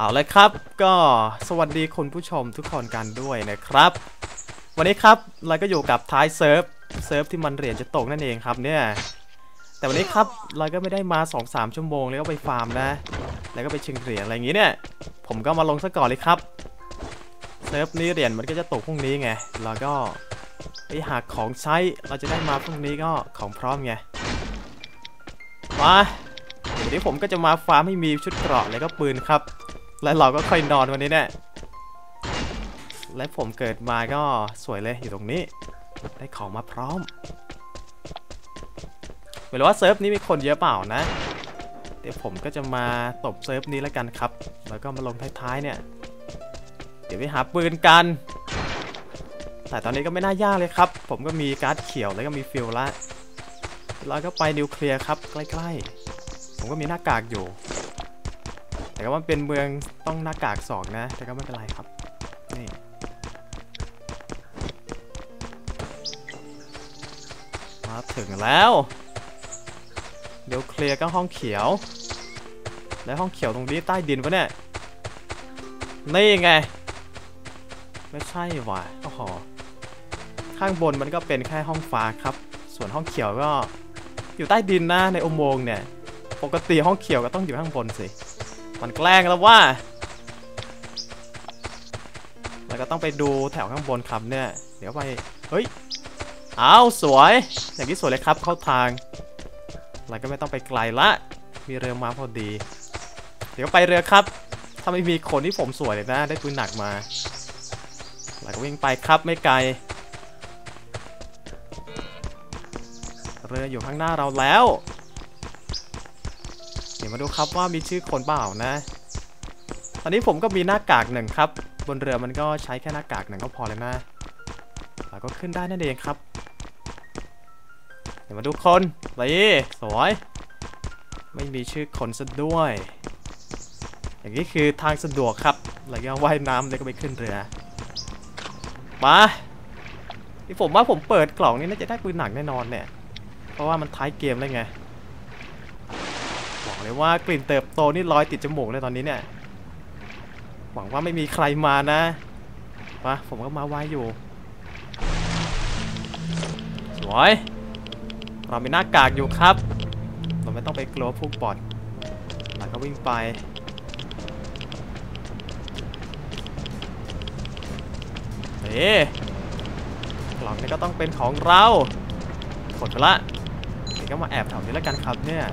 เอาเลยครับก็สวัสดีคุณผู้ชมทุกคนกันด้วยนะครับ วันนี้ครับเราก็อยู่กับท้าย serv serv ที่มันเหรียญจะตกนั่นเองครับเนี่ยแต่วันนี้ครับเราก็ไม่ได้มา 2-3 ชั่วโมงแล้วก็ไปฟาร์มนะ แล้วก็ไปชิงเหรียญอะไรอย่างงี้เนี่ยผมก็มาลงซะก่อนเลยครับ serv นี้เหรียญมันก็จะตกพรุ่งนี้ไงเราก็ไปหาของใช้เราจะได้มาพรุ่งนี้ก็ของพร้อมไงมาเดี๋ยวนี้ผมก็จะมาฟาร์มให้มีชุดเกราะแล้วก็ปืนครับ แล้วเราก็ค่อยนอนวันนี้เนี่ยและผมเกิดมาก็สวยเลยอยู่ตรงนี้ ได้ของมาพร้อมไม่รู้ว่า serv นี้มีคนเยอะเปล่านะ เดี๋ยวผมก็จะมาตบ serv นี้แล้วกันครับ แล้วก็มาลงท้ายๆเนี่ย เดี๋ยวไปหาปืนกัน แต่ตอนนี้ก็ไม่น่ายากเลยครับ ผมก็มีการ์ดเขียวแล้วก็มีฟิลละแล้วก็ไปนิวเคลียร์ครับใกล้ๆ ผมก็มีหน้ากากอยู่ แต่ก็มันเป็นเมืองต้องหน้ากากสองนะ แต่ก็ไม่เป็นไรครับ นี่ มาถึงแล้ว เดี๋ยวเคลียร์ก็ห้องเขียว แล้วห้องเขียวตรงนี้ใต้ดินปะเนี่ย นี่ไง ไม่ใช่ว่ะโอ้โหข้างบนมันก็เป็นแค่ห้องฟ้าครับ ส่วนห้องเขียวก็อยู่ใต้ดินนะในอุโมงค์เนี่ย ปกติห้องเขียวก็ต้องอยู่ข้างบนสิ มันแกล้งแล้วว่า แล้วก็ต้องไปดูแถวข้างบนครับเนี่ย เดี๋ยวไป เฮ้ยเอาสวย อย่างนี้สวยเลยครับเข้าทาง แล้วก็ไม่ต้องไปไกลละ มีเรือมาพอดี เดี๋ยวไปเรือครับ ถ้าไม่มีคนที่ผมสวยเลยนะ ได้ปืนหนักมา แล้วก็วิ่งไปครับไม่ไกล เรืออยู่ข้างหน้าเราแล้ว ยวมาดูครับว่ามีชื่อคนเปล่านะ ตอนนี้ผมก็มีหน้ากากหนึ่งครับ บนเรือมันก็ใช้แค่หน้ากากหนึ่งก็พอเลยนะแล้วก็ขึ้นได้นั่นเองครับ เดี๋ยวมาดูคนนี่สวย ไม่มีชื่อคนซะด้วย อย่างนี้คือทางสะดวกครับแล้วก็ว่ายน้ำแล้วก็ไปขึ้นเรือ มาที่ผมว่าผมเปิดกล่องนี้น่าจะได้ปืนหนักแน่นอนเนี่ย เพราะว่ามันท้ายเกมแล้วไง บอกเลยว่ากลิ่นเติบโตนี่ลอยติดจมูกเลยตอนนี้เนี่ย หวังว่าไม่มีใครมานะมาผมก็มาไว้อยู่ สวย เรามีหน้ากากอยู่ครับ เราไม่ต้องไปกลัวพวกบอทแล้วก็วิ่งไปเฮ้กล่องนี้ก็ต้องเป็นของเรากดไปละเดี๋ยวก็มาแอบแถวนี้แล้วกันครับเนี่ย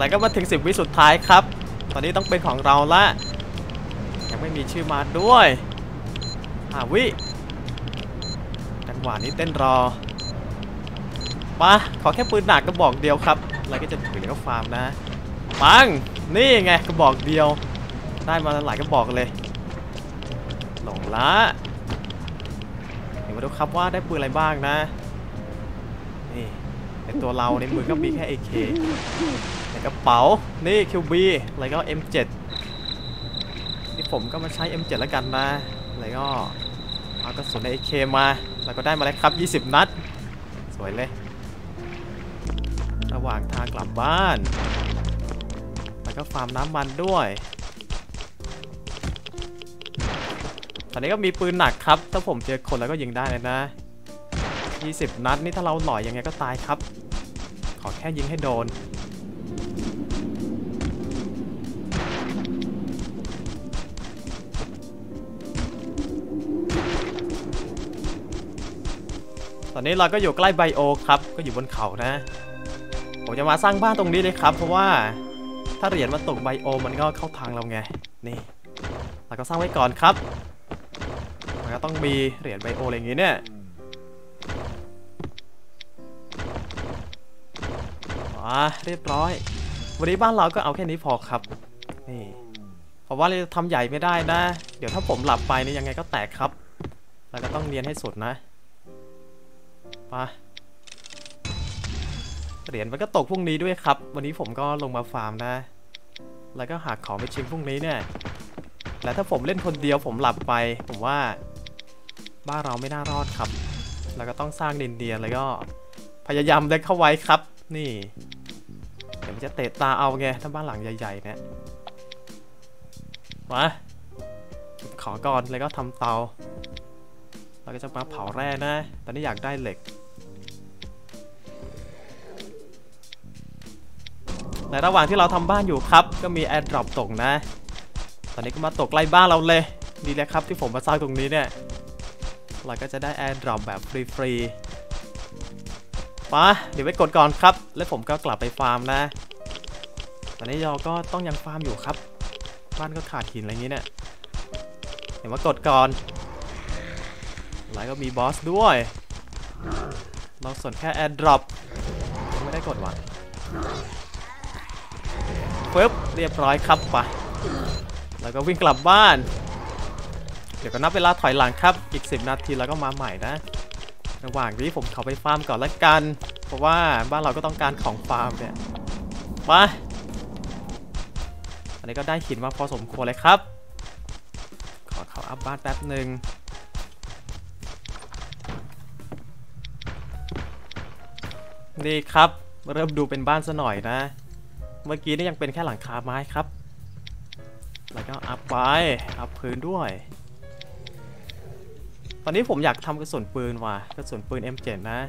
แล้วก็มาถึง 10 วิสุดท้ายครับ ตอนนี้ต้องเป็นของเราละ ยังไม่มีชื่อมาด้วยห้าวิจังหวะนี้เต้นรอมาขอแค่ปืนหนักกระบอกเดียวครับแล้วก็จะถือแล้วก็ฟาร์มนะปังนี่ไงกระบอกเดียว ได้มาหลายกระบอกเลย หลงละเดี๋ยวมาดูครับว่าได้ปืนอะไรบ้างนะ นี่ในตัวเราในมือก็มีแค่ AK กระเป๋า นี่ QB แล้วก็ M7 นี่ผมก็มาใช้ M7 แล้วกันนะแล้วก็เอากระสุนใน AK มาแล้วก็ได้มาแล้วครับ 20 นัด สวยเลย ระหว่างทางกลับบ้าน แล้วก็ฟาร์มน้ำมันด้วยตอนนี้ก็มีปืนหนักครับ ถ้าผมเจอคนแล้วก็ยิงได้เลยนะ 20 นัดนี่ถ้าเราหล่อยยังไงก็ตายครับ ขอแค่ยิงให้โดน อนนี้เราก็อยู่ใกล้ไบโอครับ ก็อยู่บนเขานะ ผมจะมาสร้างบ้านตรงนี้เลยครับ เพราะว่าถ้าเหรียญมาตกไบโอมันก็เข้าทางเราไง นี่ เราก็สร้างไว้ก่อนครับมันก็ต้องมีเหรียญไบโออะไรอย่างงี้เนี่ยอ่าเรียบร้อย วันนี้บ้านเราก็เอาแค่นี้พอครับ นี่เพราะว่าเราจะทำใหญ่ไม่ได้นะ เดี๋ยวถ้าผมหลับไปนี่ยังไงก็แตกครับแล้วก็ต้องเรียนให้สุดนะ มาเหรียญมันก็ตกพรุ่งนี้ด้วยครับ วันนี้ผมก็ลงมาฟาร์มนะ แล้วก็หาของไปชิมพรุ่งนี้เนี่ย และถ้าผมเล่นคนเดียวผมหลับไป ผมว่า บ้านเราไม่น่ารอดครับ แล้วก็ต้องสร้างดินเดียนแล้วก็พยายามเล็กเข้าไว้ครับ นี่ เดี๋ยวมันจะเตะตาเอาไงถ้าบ้านหลังใหญ่ๆเนี่ยมาขอก่อนแล้วก็ทำเตา เราก็จะมาเผาแร่นะ ตอนนี้อยากได้เหล็ก ในระหว่างที่เราทำบ้านอยู่ครับ ก็มี airdrop ตกนะ ตอนนี้ก็มาตกใกล้บ้านเราเลยดีเลยครับที่ผมมาสร้างตรงนี้เนี่ย เราก็จะได้ airdrop แบบฟรีๆมาเดี๋ยวไปกดก่อนครับ แล้วผมก็กลับไปฟาร์มนะ ตอนนี้เราก็ต้องยังฟาร์มอยู่ครับ บ้านก็ขาดหินอะไรอย่างนี้เนี่ย เดี๋ยวมากดก่อน แล้วก็มีบอสด้วยเราส่วนแค่ airdrop ยังไม่ได้กดว่ะ ปึ๊บเรียบร้อยครับไปแล้วก็วิ่งกลับบ้าน เดี๋ยวก็นับเวลาถอยหลังครับ อีก 10 นาทีแล้วก็มาใหม่นะ ระหว่างนี้ผมขอไปฟาร์มก่อนละกัน เพราะว่าบ้านเราก็ต้องการของฟาร์มเนี่ยมาอันนี้ก็ได้หินมาพอสมควรเลยครับ ขอเขาอัพบ้านแป๊บหนึ่งนี่ครับ เริ่มดูเป็นบ้านซะหน่อยนะ เมื่อกี้นี่ยังเป็นแค่หลังคาไม้ครับ แล้วก็อัพไป อัพพื้นด้วย ตอนนี้ผมอยากทำกระสุนปืนว่ะ กระสุนปืน M7 นะ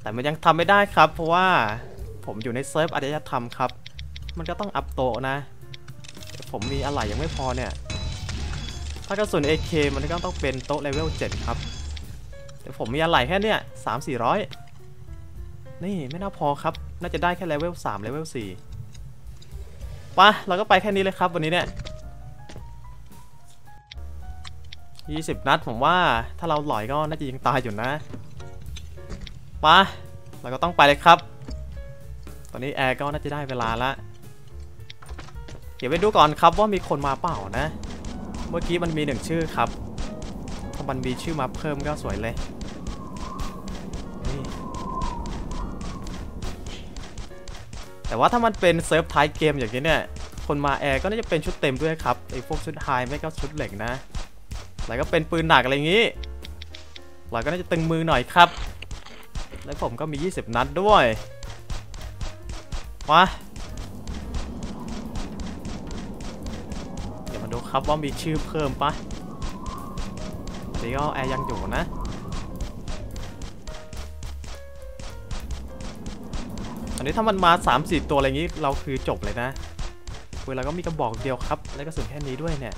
แต่มันยังทำไม่ได้ครับ เพราะว่าผมอยู่ใน serv อารยธรรมครับ มันก็ต้อง up โต๊ะนะ ผมมีอะไหล่ยังไม่พอเนี่ย ถ้ากระสุน AK มันก็ต้องเป็นโต๊ะเลเวล7ครับแต่ผมมีอะไหล่แค่เนี่ยสามสี่ร้อยนี่ไม่น่าพอครับ น่าจะได้แค่เลเวล3เลเวล4 ปะเราก็ไปแค่นี้เลยครับวันนี้เนี่ย20นัดผมว่าถ้าเราหลอยก็น่าจะยิงตายอยู่นะปะเราก็ต้องไปเลยครับ ตอนนี้แอร์ก็น่าจะได้เวลาละเดี๋ยวไปดูก่อนครับว่ามีคนมาเปล่านะ เมื่อกี้มันมีหนึ่งชื่อครับถ้ามันมีชื่อมาเพิ่มก็สวยเลย แต่ว่าถ้ามันเป็นเซิร์ฟท้ายเกมอย่างนี้เนี่ย คนมาแอร์ก็น่าจะเป็นชุดเต็มด้วยครับไอ้พวกชุดไฮไม่ก็ชุดเหล็กนะ แล้วก็เป็นปืนหนักอะไรอย่างนี้เราก็น่าจะตึงมือหน่อยครับ แล้วผมก็มี 20 นัดด้วยมาเดี๋ยวมาดูครับว่ามีชื่อเพิ่มปะอันนี้ก็แอร์ยังอยู่นะ อันนี้ถ้ามันมา 3-4 ตัวอะไรอย่างนี้เราคือจบเลยนะปืนเราก็มีกระบอกเดียวครับ และกระสุนแค่นี้ด้วยเนี่ย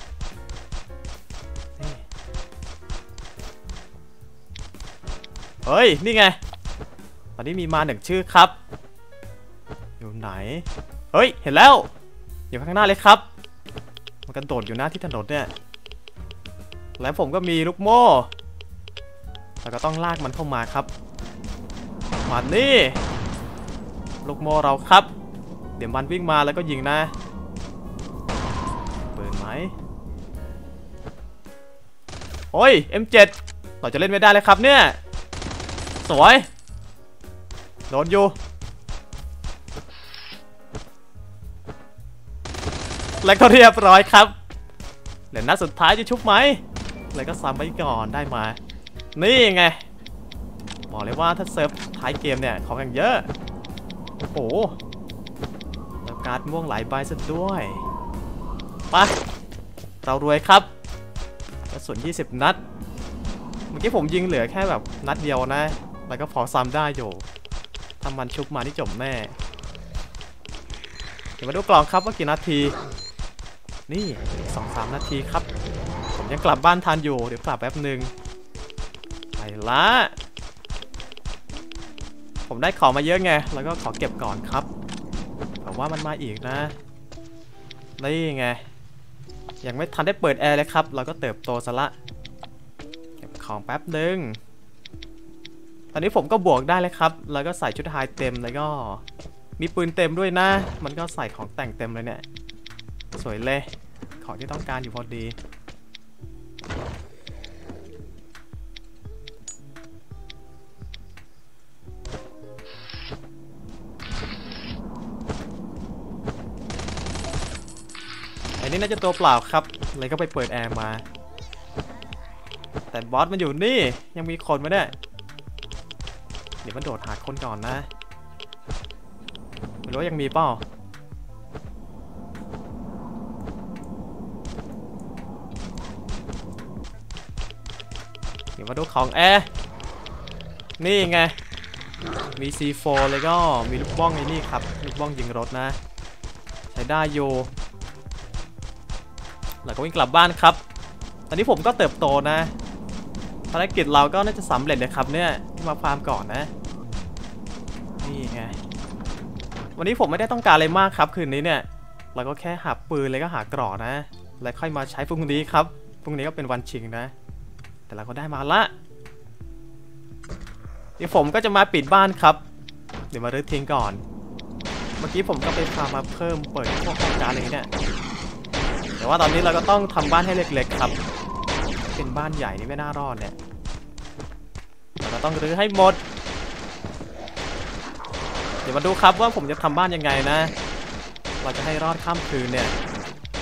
เฮ้ย นี่ไง ตอนนี้มีมาหนึ่งชื่อครับ อยู่ไหน เฮ้ย เห็นแล้ว อยู่ข้างหน้าเลยครับ มันกระโดดอยู่หน้าที่ถนนเนี่ย และผมก็มีลูกโม่ แล้วก็ต้องลากมันเข้ามาครับ มานี่ ลูกโม่เราครับ เดี๋ยวมันวิ่งมาแล้วก็ยิงนะ เปิดไหมโอ้ย M7 เราจะเล่นไม่ได้เลยครับเนี่ย สวย โดนอยู่ และก็เรียบร้อยครับเหรียญนัดสุดท้ายจะชุบไหม แล้วก็ซ้ำไปก่อนได้มา นี่ไง บอกเลยว่าถ้าเซิร์ฟท้ายเกมเนี่ย ของอย่างเยอะ โอ้โหแล้วการ์ดม่วงหลายใบซะด้วยไปเรารวยครับกระสุน20 นัด เมื่อกี้ผมยิงเหลือแค่แบบนัดเดียวนะ แล้วก็พอซ้ำได้อยู่ถ้ามันชุบมาที่จบแน่เดี๋ยวมาดูกล่องครับว่ากี่นาที นี่สองสามนาทีครับ ผมยังกลับบ้านทันอยู่ เดี๋ยวกลับแป๊บหนึ่งไปละ ผมได้ของมาเยอะไง แล้วก็ขอเก็บก่อนครับแต่ว่ามันมาอีกนะ นี่ไง ยังไม่ทันได้เปิดแอร์เลยครับ เราก็เติบโตซะละ เก็บของแป๊บหนึ่งตอนนี้ผมก็บวกได้เลยครับ แล้วก็ใส่ชุดไฮเต็ม แล้วก็มีปืนเต็มด้วยนะ มันก็ใส่ของแต่งเต็มเลยเนี่ย สวยเลย ของที่ต้องการอยู่พอดี นี้น่าจะตัวเปล่าครับ เลยก็ไปเปิดแอร์มา แต่บอสมันอยู่นี่ ยังมีคนไหมเนี่ยเดี๋ยวมันโดดหาคนก่อนนะเวรือว่ายังมีเป้าเดี๋ยวมาดูของแอร์นี่ไง มี C4 เลยก็มีลูกบ้องไอ้นี่ครับ ลูกบ้องยิงรถนะ ใช้ได้อยู่ แล้วก็วิ่งกลับบ้านครับ ตอนนี้ผมก็เติบโตนะภารกิจเราก็น่าจะสำเร็จนะครับเนี่ยที่มาฟาร์มก่อนนะ นี่ไง วันนี้ผมไม่ได้ต้องการอะไรมากครับคืนนี้เนี่ย เราก็แค่หาปืนแล้วก็หากรอนะ แล้วค่อยมาใช้พรุ่งนี้ครับพรุ่งนี้ก็เป็นวันชิงนะ แต่เราก็ได้มาละเดี๋ยวผมก็จะมาปิดบ้านครับ เดี๋ยวมารื้อทิ้งก่อน เมื่อกี้ผมก็ไปพามาเพิ่มเปิดพวกห้องการอะไรเนี่ย แต่ว่าตอนนี้เราก็ต้องทำบ้านให้เล็กๆครับ เป็นบ้านใหญ่นี่ไม่น่ารอดเนี่ยเราต้องรื้อให้หมด เดี๋ยวมาดูครับว่าผมจะทำบ้านยังไงนะ เราจะให้รอดข้ามคืนเนี่ย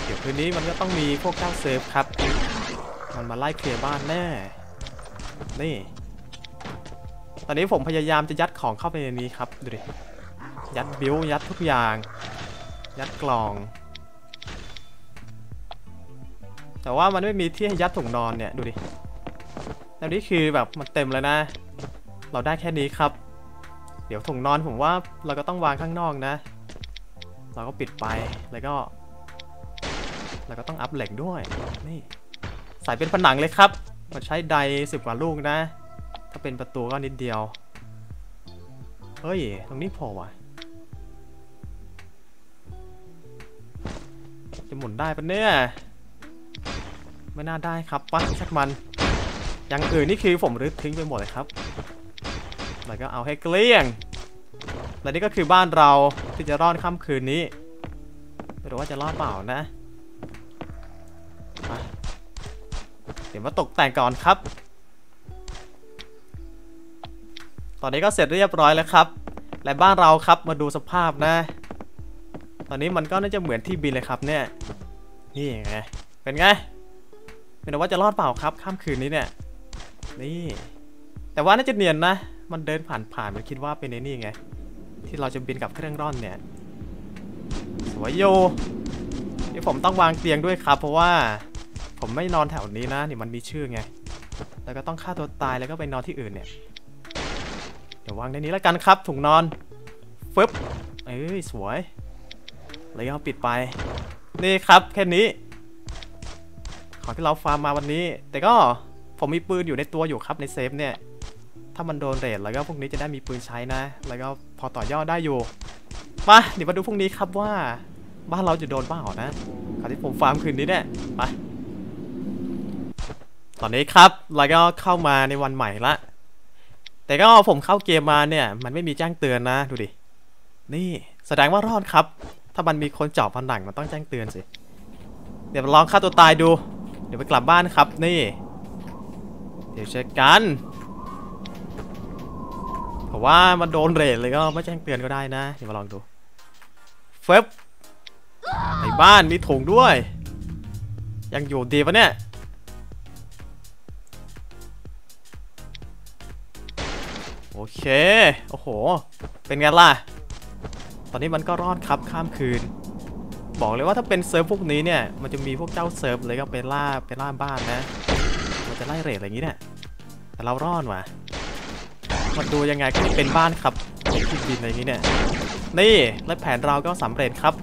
เดี๋ยวคืนนี้มันก็ต้องมีพวกเจ้าเซฟครับ มันมาไล่เคลียร์บ้านแน่ นี่ ตอนนี้ผมพยายามจะยัดของเข้าไปในนี้ครับ ดูดิ ยัดบิวยัดทุกอย่าง ยัดกล่อง แต่ว่ามันไม่มีที่ให้ยัดถุงนอนเนี่ยดูดิแล้วนี่คือแบบมันเต็มแล้วนะ เราได้แค่นี้ครับ เดี๋ยวถุงนอนผมว่าเราก็ต้องวางข้างนอกนะ เราก็ปิดไปแล้วก็แล้วก็ต้องอัพเหล็กด้วยนี่ใส่เป็นผนังเลยครับมันใช้ไดสิบกว่าลูกนะ ถ้าเป็นประตูก็นิดเดียว เฮ้ย ตรงนี้โผล่ว่ะจะหมุนได้ปะเนี่ย ไม่น่าได้ครับปัดชักมัน อย่างอื่นนี่คือผมรื้อทิ้งไปหมดเลยครับ แล้วก็เอาให้เกลี้ยง และนี่ก็คือบ้านเราที่จะรอดค่ำคืนนี้ ไม่รู้ว่าจะรอดเปล่านะ เดี๋ยวมาตกแต่งก่อนครับ ตอนนี้ก็เสร็จเรียบร้อยแล้วครับ และบ้านเราครับมาดูสภาพนะ ตอนนี้มันก็น่าจะเหมือนที่บินเลยครับเนี่ย นี่ไง เป็นไง ไม่รู้ว่าจะรอดเปล่าครับค่ำคืนนี้เนี่ย นี่ แต่ว่าน่าจะเนียนนะ มันเดินผ่านผ่านมันคิดว่าเป็นในนี่ไง ที่เราจะบินกับเครื่องร่อนเนี่ย สวยโยนี่ผมต้องวางเตียงด้วยครับ เพราะว่าผมไม่นอนแถวนี้นะนี่มันมีชื่อไง แล้วก็ต้องฆ่าตัวตายแล้วก็ไปนอนที่อื่นเนี่ย เดี๋ยววางในนี้แล้วกันครับ ถุงนอนฟึบเอ้ยสวย แล้วก็ปิดไป นี่ครับแค่นี้ ของที่เราฟาร์มมาวันนี้ แต่ก็ผมมีปืนอยู่ในตัวอยู่ครับใน safe เนี่ย ถ้ามันโดน raid แล้วก็พวกนี้จะได้มีปืนใช้นะ แล้วก็พอต่อยอดได้อยู่ มาเดี๋ยวมาดูพรุ่งนี้ครับว่าบ้านเราจะโดนบ้าหรอนะคราวที่ผมฟาร์มคืนนี้เนี่ยไปตอนนี้ครับเราก็เข้ามาในวันใหม่ละ แต่ก็ผมเข้าเกมมาเนี่ย มันไม่มีแจ้งเตือนนะดูดิ นี่แสดงว่ารอดครับ ถ้ามันมีคนเจาะผนังมันต้องแจ้งเตือนสิ เดี๋ยวลองฆ่าตัวตายดู ดี๋ยวไปกลับบ้านครับนี่ เดี๋ยวเช็คกันเพราะว่ามันโดน raid เลยก็ไม่แจ้งเตือนก็ได้นะ เดี๋ยวมาลองดูฟึบในบ้านมีถุงด้วย ยังอยู่ดีปะเนี่ยโอเค โอ้โห เป็นไงล่ะ ตอนนี้มันก็รอดครับข้ามคืน บอกเลยว่าถ้าเป็น serv พวกนี้เนี่ย มันจะมีพวกเจ้า serv เลยก็ไปล่าไปล่าบ้านนะ มันจะไล่เรทอะไรอย่างนี้เนี่ย แต่เรารอดว่ะมาดูยังไงก็เป็นบ้านครับที่ดินอะไรอย่างนี้เนี่ย นี่และแผนเราก็สำเร็จครับ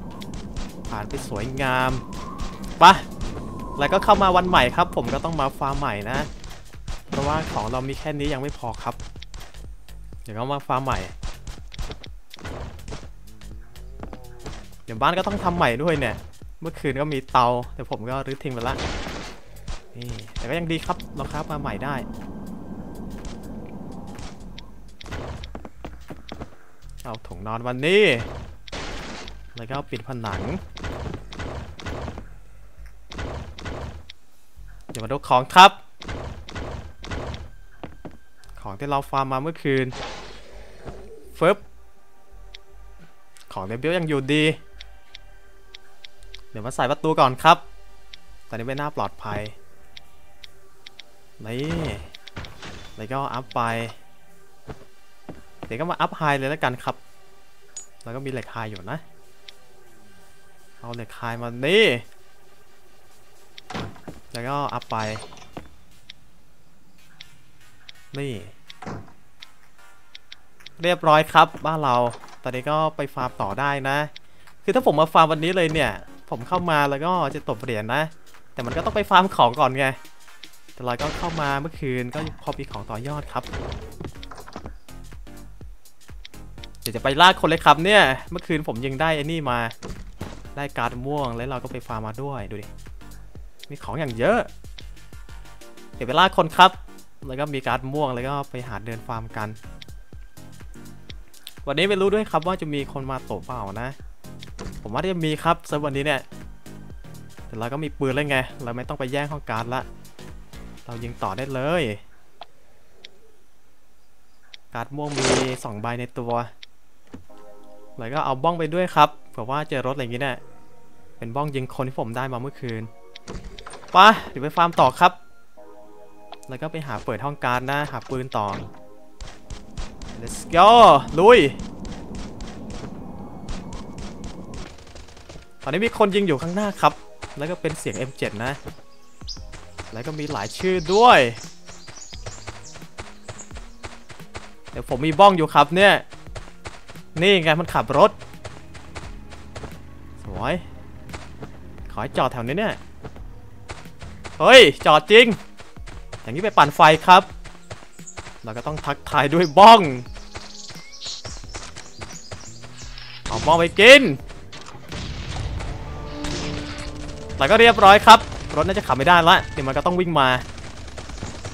ผ่านไปสวยงามไปะแล้วก็เข้ามาวันใหม่ครับ ผมก็ต้องมาฟาร์มใหม่นะ เพราะว่าของเรามีแค่นี้ยังไม่พอครับ เดี๋ยวก็มาฟาร์มใหม่ ดี๋ยวบ้านก็ต้องทำใหม่ด้วยเนี่ย เมื่อคืนก็มีเตา แต่ผมก็รื้อทิ้งไปละนี่แต่ก็ยังดีครับเราครับมาใหม่ได้เอาถุงนอนวันนี้ แล้วก็ปิดผนัง เดี๋ยวมาดูของครับ ของที่เราฟาร์มมาเมื่อคืนฟึบของเดบิวยังอยู่ดี เดี๋ยวมาใส่ประตูก่อนครับ ตอนนี้ไม่น่าปลอดภัย นี่แล้วก็ up ไป เดี๋ยวก็มา up high เลยแล้วกันครับ แล้วก็มีเหล็ก high อยู่นะ เอาเหล็ก high มานี่ แล้วก็ up ไป นี่ เรียบร้อยครับบ้านเรา ตอนนี้ก็ไปฟาร์มต่อได้นะ คือถ้าผมมาฟาร์มวันนี้เลยเนี่ย ผมเข้ามาแล้วก็จะตบเหรียญนะ แต่มันก็ต้องไปฟาร์มของก่อนไง แต่เราก็เข้ามาเมื่อคืนก็พอมีของต่อยอดครับ เดี๋ยวจะไปลากคนเลยครับเนี่ย เมื่อคืนผมยังได้ไอ้นี่มาได้การ์ดม่วงแล้วเราก็ไปฟาร์มมาด้วยดูดิ มีของอย่างเยอะ เดี๋ยวไปลากคนครับ แล้วก็มีการ์ดม่วงแล้วก็ไปหาเดินฟาร์มกัน วันนี้ไม่รู้ด้วยครับว่าจะมีคนมาโตเปล่านะ ผมว่าจะมีครับ serv วันนี้เนี่ยแต่เราก็มีปืนแล้วไง เราไม่ต้องไปแย่งห้องการ์ดละ เรายิงต่อได้เลย การ์ดม่วงมี2ใบในตัวแล้วก็เอาบ้องไปด้วยครับเผื่อว่าเจอรถอะไรอย่างงี้เนี่ยเป็นบ้องยิงคนที่ผมได้มาเมื่อคืนไปะเดี๋ยวไปฟาร์มต่อครับ แล้วก็ไปหาเปิดห้องการ์ดนะ หาปืนต่อ let's go ลุย ตอนนี้มีคนยิงอยู่ข้างหน้าครับ แล้วก็เป็นเสียง M7 นะ แล้วก็มีหลายชื่อด้วย เดี๋ยวผมมีบ้องอยู่ครับเนี่ย นี่ไงมันขับรถ สวย ขอให้จอดแถวนี้เนี่ย เฮ้ย จอดจริง อย่างนี้ไปปั่นไฟครับ เราก็ต้องทักทายด้วยบ้อง เอาบ้องไปกิน แล้วก็เรียบร้อยครับ รถน่าจะขับไม่ได้ละเดี๋ยวมันก็ต้องวิ่งมา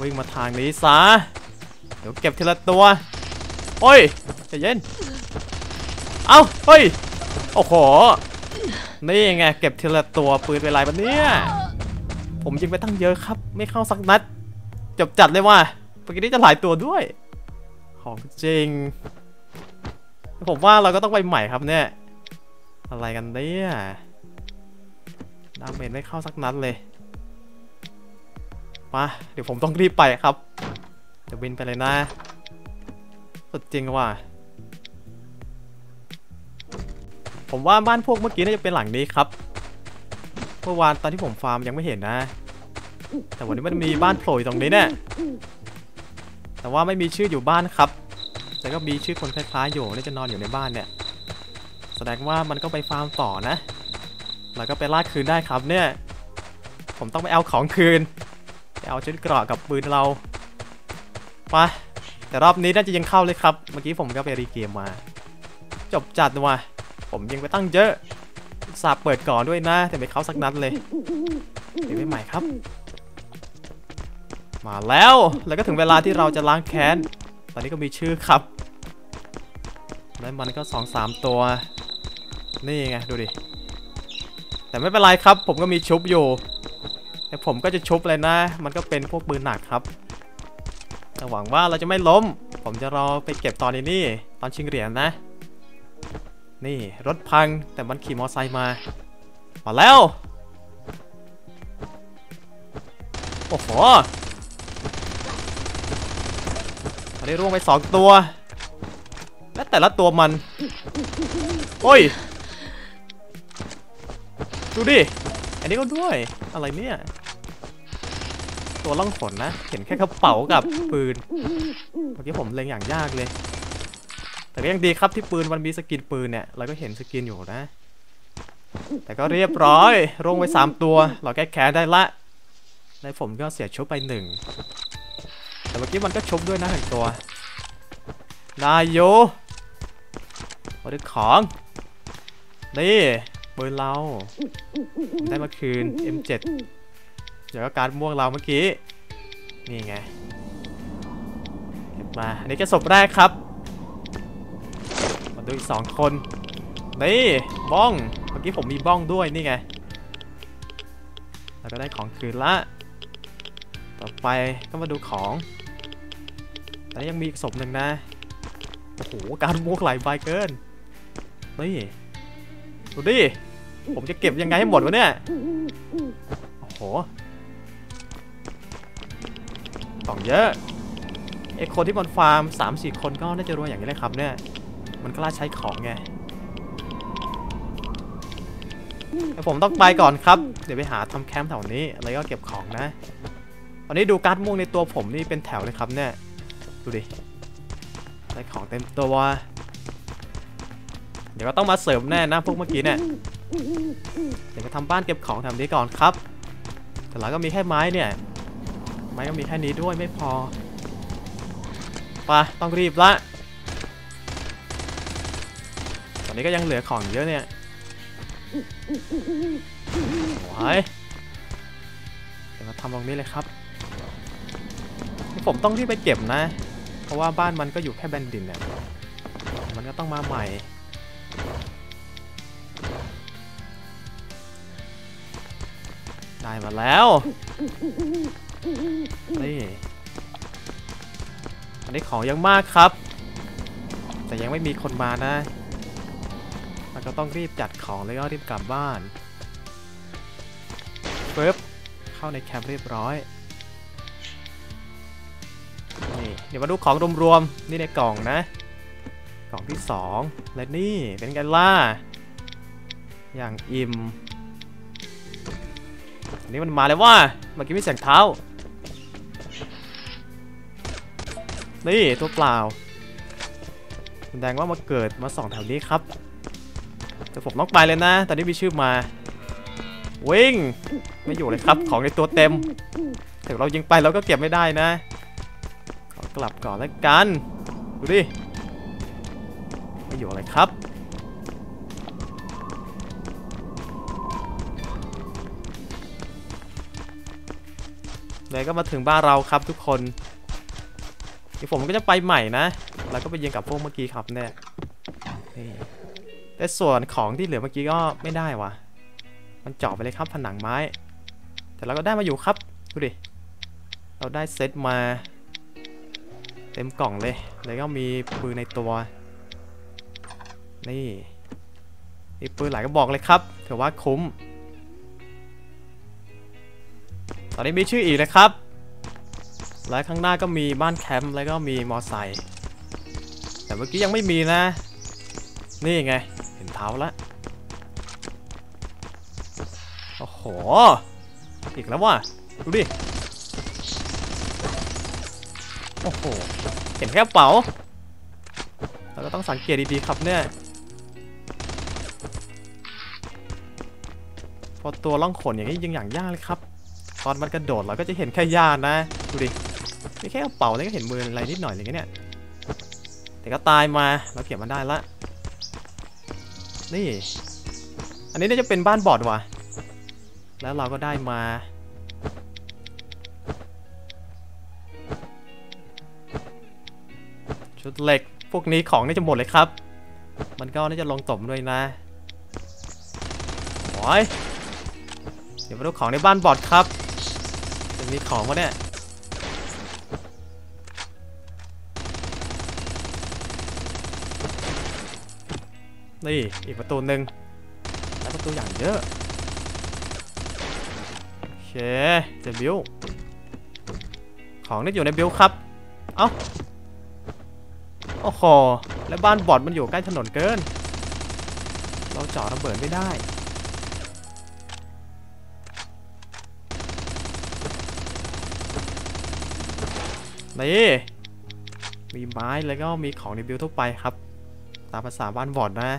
วิ่งมาทางนี้ซะเดี๋ยวเก็บทีละตัวโอ้ยใจเย็นเอ้าเฮ้ยโอ้โหนี่ไงเก็บทีละตัวปืนไปลายแบบเนี้ยผมยิงไปตั้งเยอะครับ ไม่เข้าสักนัด จบจัดเลยว่ะเมื่อกี้นี้จะหลายตัวด้วย ของจริง ผมว่าเราก็ต้องไปใหม่ครับเนี่ย อะไรกันเนี่ย ดาเมจไม่เข้าสักนัดเลย มา เดี๋ยวผมต้องรีบไปครับเดี๋ยวบินไปเลยนะ สุดจริงว่ะ ผมว่าบ้านพวกเมื่อกี้น่าจะเป็นหลังนี้ครับ เมื่อวานตอนที่ผมฟาร์มยังไม่เห็นนะ แต่วันนี้มันมีบ้านโผล่ตรงนี้เนี่ยแต่ว่าไม่มีชื่ออยู่บ้านครับ แต่ก็มีชื่อคนคล้ายๆอยู่น่าจะนอนอยู่ในบ้านเนี่ย แสดงว่ามันก็ไปฟาร์มต่อนะ แล้วก็ไปลากคืนได้ครับเนี่ย ผมต้องไปเอาของคืนไปเอาชุดเกราะกับปืนเราไปแต่รอบนี้น่าจะยังเข้าเลยครับ เมื่อกี้ผมก็ไปรีเกมมา จบจัดว่ะผมยิงไปตั้งเยอะสาบเปิดก่อนด้วยนะ แต่ไม่เข้าสักนัดเลยเดี๋ยวไปใหม่ครับ มาแล้วแล้วก็ถึงเวลาที่เราจะล้างแค้น ตอนนี้ก็มีชื่อครับแล้วมันก็สองสามตัว นี่ไง ดูดิ แต่ไม่เป็นไรครับ ผมก็มีชุบอยู่แต่ผมก็จะชุบเลยนะ มันก็เป็นพวกปืนหนักครับแต่หวังว่าเราจะไม่ล้ม ผมจะรอไปเก็บตอนนี้นี่ ตอนชิงเหรียญนะ นี่รถพังแต่มันขี่มอไซค์มา มาแล้ว โอ้โหอันนี้ร่วงไปสองตัว และแต่ละตัวมัน โอ้ย ดูดิ อันนี้ก็ด้วย อะไรเนี่ย ตัวล่องหนนะ เห็นแค่กระเป๋ากับปืน เมื่อกี้ผมเล็งอย่างยากเลย แต่ก็ยังดีครับที่ปืนมันมี skin ปืนเนี่ย เราก็เห็น skin อยู่นะ แต่ก็เรียบร้อยร่วงไปสามตัว เราแก้แค้นได้ละในผมก็เสียชุบไปหนึ่ง แต่เมื่อกี้มันก็ชุบด้วยนะหนึ่งตัวได้อยู่มาดูของ นี่ ปืนเราได้มาคืน M7 เดี๋ยวก็การม่วงเราเมื่อกี้ นี่ไงเก็บมาอันนี้แค่ศพแรกครับ มาดูอีกสองคน นี่บ้อง เมื่อกี้ผมมีบ้องด้วยนี่ไง แล้วก็ได้ของคืนละ ต่อไปก็มาดูของ แต่ยังมีอีกศพหนึ่งนะ โอ้โห การม่วงหลายใบเกิน นี่ดูดิ ผมจะเก็บยังไงให้หมดวะเนี่ยโอ้โหกล่องเยอะไอคนที่มันฟาร์ม3-4คนก็น่าจะรวยอย่างนี้เลยครับเนี่ย มันกล้าใช้ของไงเดี๋ยผมต้องไปก่อนครับ เดี๋ยวไปหาทำแคมป์แถวนี้ แล้วก็เก็บของนะ ตอนนี้ดูการ์ดม่วงในตัวผมนี่เป็นแถวเลยครับเนี่ย ดูดิ ได้ของเต็มตัว เดี๋ยวก็ต้องมาเสริมแน่นะพวกเมื่อกี้เนี่ย เดี๋ยวไปทำบ้านเก็บของแถวนี้ก่อนครับ แต่เราก็มีแค่ไม้เนี่ย ไม้ก็มีแค่นี้ด้วยไม่พอไปะต้องรีบละ ตอนนี้ก็ยังเหลือของเยอะเนี่ยไว้ยเดี๋ยวมาทำตรงนี้เลยครับ ผมต้องรีบไปเก็บนะ เพราะว่าบ้านมันก็อยู่แค่แบนดินเนี่ย มันก็ต้องมาใหม่ ได้มาแล้วนี่อันนี้ของยังมากครับ แต่ยังไม่มีคนมานะเราก็ต้องรีบจัดของแล้วก็รีบกลับบ้านปึ๊บเข้าในแคมป์เรียบร้อยนี่เดี๋ยวมาดูของรวมๆนี่ในกล่องนะ กล่องที่ 2 และนี่เป็นไงล่ะอย่างอิ่ม อันนี้มันมาแล้วว่าเมื่อกี้มีเสียงเท้า นี่ตัวเปล่าแสดงว่ามาเกิดมาส่องแถวนี้ครับ แต่ผมต้องไปเลยนะ ตอนนี้มีชื่อมา วิ่ง ไม่อยู่เลยครับ ของในตัวเต็มถึงเรายิงไปเราก็เก็บไม่ได้นะ ขอกลับก่อนแล้วกัน ดูดิ ไม่อยู่อะไรครับ เลยก็มาถึงบ้านเราครับทุกคนเดี๋ยวผมก็จะไปใหม่นะ แล้วก็ไปยิงกับพวกเมื่อกี้ครับเนี่ยแต่ส่วนของที่เหลือเมื่อกี้ก็ไม่ได้วะมันเจาะไปเลยครับผนังไม้ แต่เราก็ได้มาอยู่ครับ ดูดิ เราได้เซตมา เต็มกล่องเลย แล้วก็มีปืนในตัว นี่มีปืนหลายกระบอกเลยครับ ถือว่าคุ้ม ตอนนี้มีชื่ออีกเลยครับ และข้างหน้าก็มีบ้านแคมป์แล้วก็มีมอไซค์แต่เมื่อกี้ยังไม่มีนะ นี่ไง เห็นเท้าแล้วโอ้โห อีกแล้วว่ะ ดูดิ โอ้โห เห็นแค่กระเป๋าเราก็ต้องสังเกตดีๆครับเนี่ย พอตัวล่องขนอย่างนี้ยิงอย่างยากเลยครับ ตอนมันกระโดดเราก็จะเห็นแค่ย่านนะดูดิมีแค่กระเป๋าแล้วก็เห็นมืออะไรนิดหน่อยอะไรเงี้ยเนี่ยแต่ก็ตายมาเราเก็บมันได้ละนี่ อันนี้น่าจะเป็นบ้านบอดว่ะ แล้วเราก็ได้มา ชุดเหล็กพวกนี้ของนี่จะหมดเลยครับ มันก็น่าจะลงตมด้วยนะโอ้ยเดี๋ยวมาดูของในบ้านบอดครับ มีของวะเนี่ยนี่อีกประตูหนึ่งแล้วประตูอย่างเยอะโอเคเจบิวของนี่อยู่ในบิวครับ เอ้าโอ้โหแล้วบ้านบอดมันอยู่ใกล้ถนนเกิน เราจาะระเบิดไม่ได้ นี่มีไม้แล้วก็มีของในบิวทั่วไปครับ ตามภาษาบ้านบอดนะ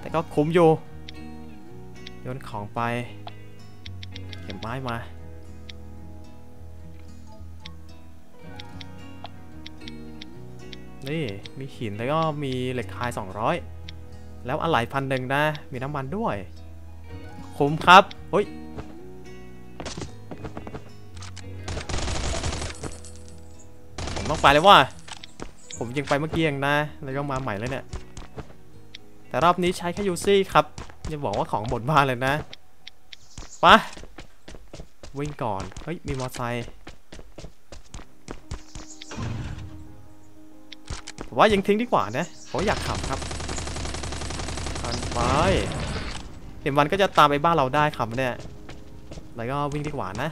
แต่ก็คุ้มอยู่โยนของไปเก็บไม้มานี่มีหินแล้วก็มีเหล็กคาย 200 แล้วอะไหล่พันหนึ่งนะ มีน้ำมันด้วย คุ้มครับเฮ้ย ต้องไปเลยว่า ผมยิงไปเมื่อกี้เองนะ แล้วก็มาใหม่เลยเนี่ย แต่รอบนี้ใช้แค่ยูซี่ครับอย่าบอกว่าของหมดบ้านเลยนะไปะวิ่งก่อน เฮ้ย มีมอเตอร์ไซค์ผมว่ายังทิ้งดีกว่านะผมอยากขับครับขันไปเดี๋ยวมันก็จะตามไปบ้านเราได้ครับเนี่ย แล้วก็วิ่งดีกว่านะ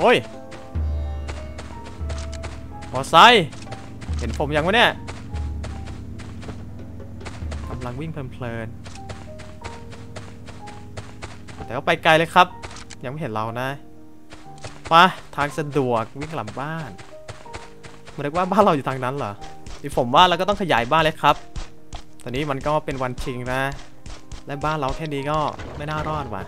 โอ้ยมอไซค์เห็นผมยังวะเนี่ยกำลังวิ่งเพลินๆแต่ก็ไปไกลเลยครับ ยังไม่เห็นเรานะไปะทางสะดวกวิ่งกลับบ้านมันเรียกว่าบ้านเราอยู่ทางนั้นเหรอที่ผมว่าเราก็ต้องขยายบ้านเลยครับ ตอนนี้มันก็เป็นวันชิงนะ และบ้านเราแค่นี้ก็ไม่น่ารอดว่ะ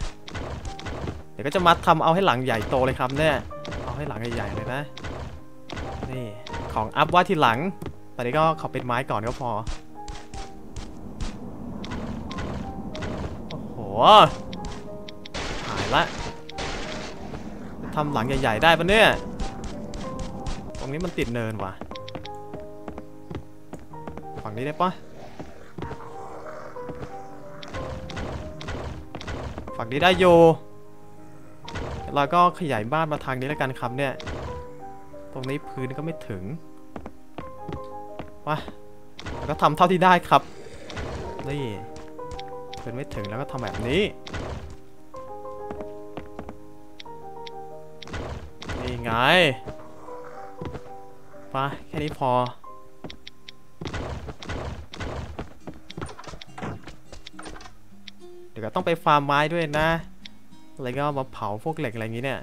เดี๋ยวก็จะมาทำเอาให้หลังใหญ่โตเลยครับเนี่ยเอาให้หลังใหญ่ๆเลยนะ นี่ของอัพว่าทีหลัง ตอนนี้ก็ขอเป็นไม้ก่อนก็พอ โอ้โห หายละจะทำหลังใหญ่ ๆ ได้ปะเนี่ย ตรงนี้มันติดเนินว่ะ ฝั่งนี้ได้ปะฝั่งนี้ได้โย เราก็ขยายบ้านมาทางนี้แล้วกันครับเนี่ย ตรงนี้พื้นก็ไม่ถึงมาแล้วก็ทำเท่าที่ได้ครับ นี่พื้นไม่ถึงแล้วก็ทำแบบนี้ นี่ไงไปแค่นี้พอเดี๋ยวก็ต้องไปฟาร์มไม้ด้วยนะ แล้วก็มาเผาพวกเหล็กอะไรอย่างนี้เนี่ย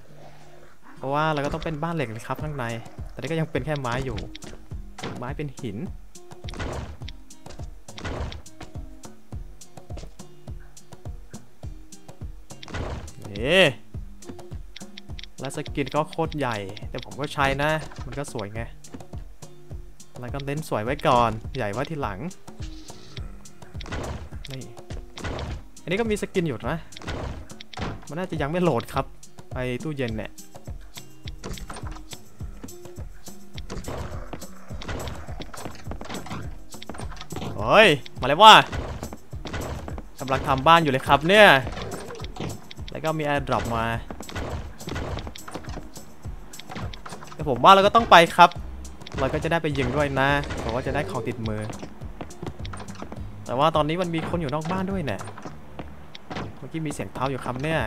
เพราะว่าเราก็ต้องเป็นบ้านเหล็กนะครับข้างใน แต่นี่ก็ยังเป็นแค่ไม้อยู่ ไม้เป็นหิน นี่และสกินก็โคตรใหญ่ แต่ผมก็ใช้นะ มันก็สวยไง แล้วก็เล่นสวยไว้ก่อน ใหญ่ไว้ทีหลัง นี่ อันนี้ก็มีสกินอยู่นะ มันน่าจะยังไม่โหลดครับไอตู้เย็นเนี่ยโอ้ย มาเลยว่ากำลังทำบ้านอยู่เลยครับเนี่ย แล้วก็มี airdrop มาแต่ผมว่าเราก็ต้องไปครับ เราก็จะได้ไปยิงด้วยนะเพราะว่าจะได้ของติดมือ แต่ว่าตอนนี้มันมีคนอยู่นอกบ้านด้วยเนี่ย เมื่อกี้มีเสียงเท้าอยู่ครับเนี่ย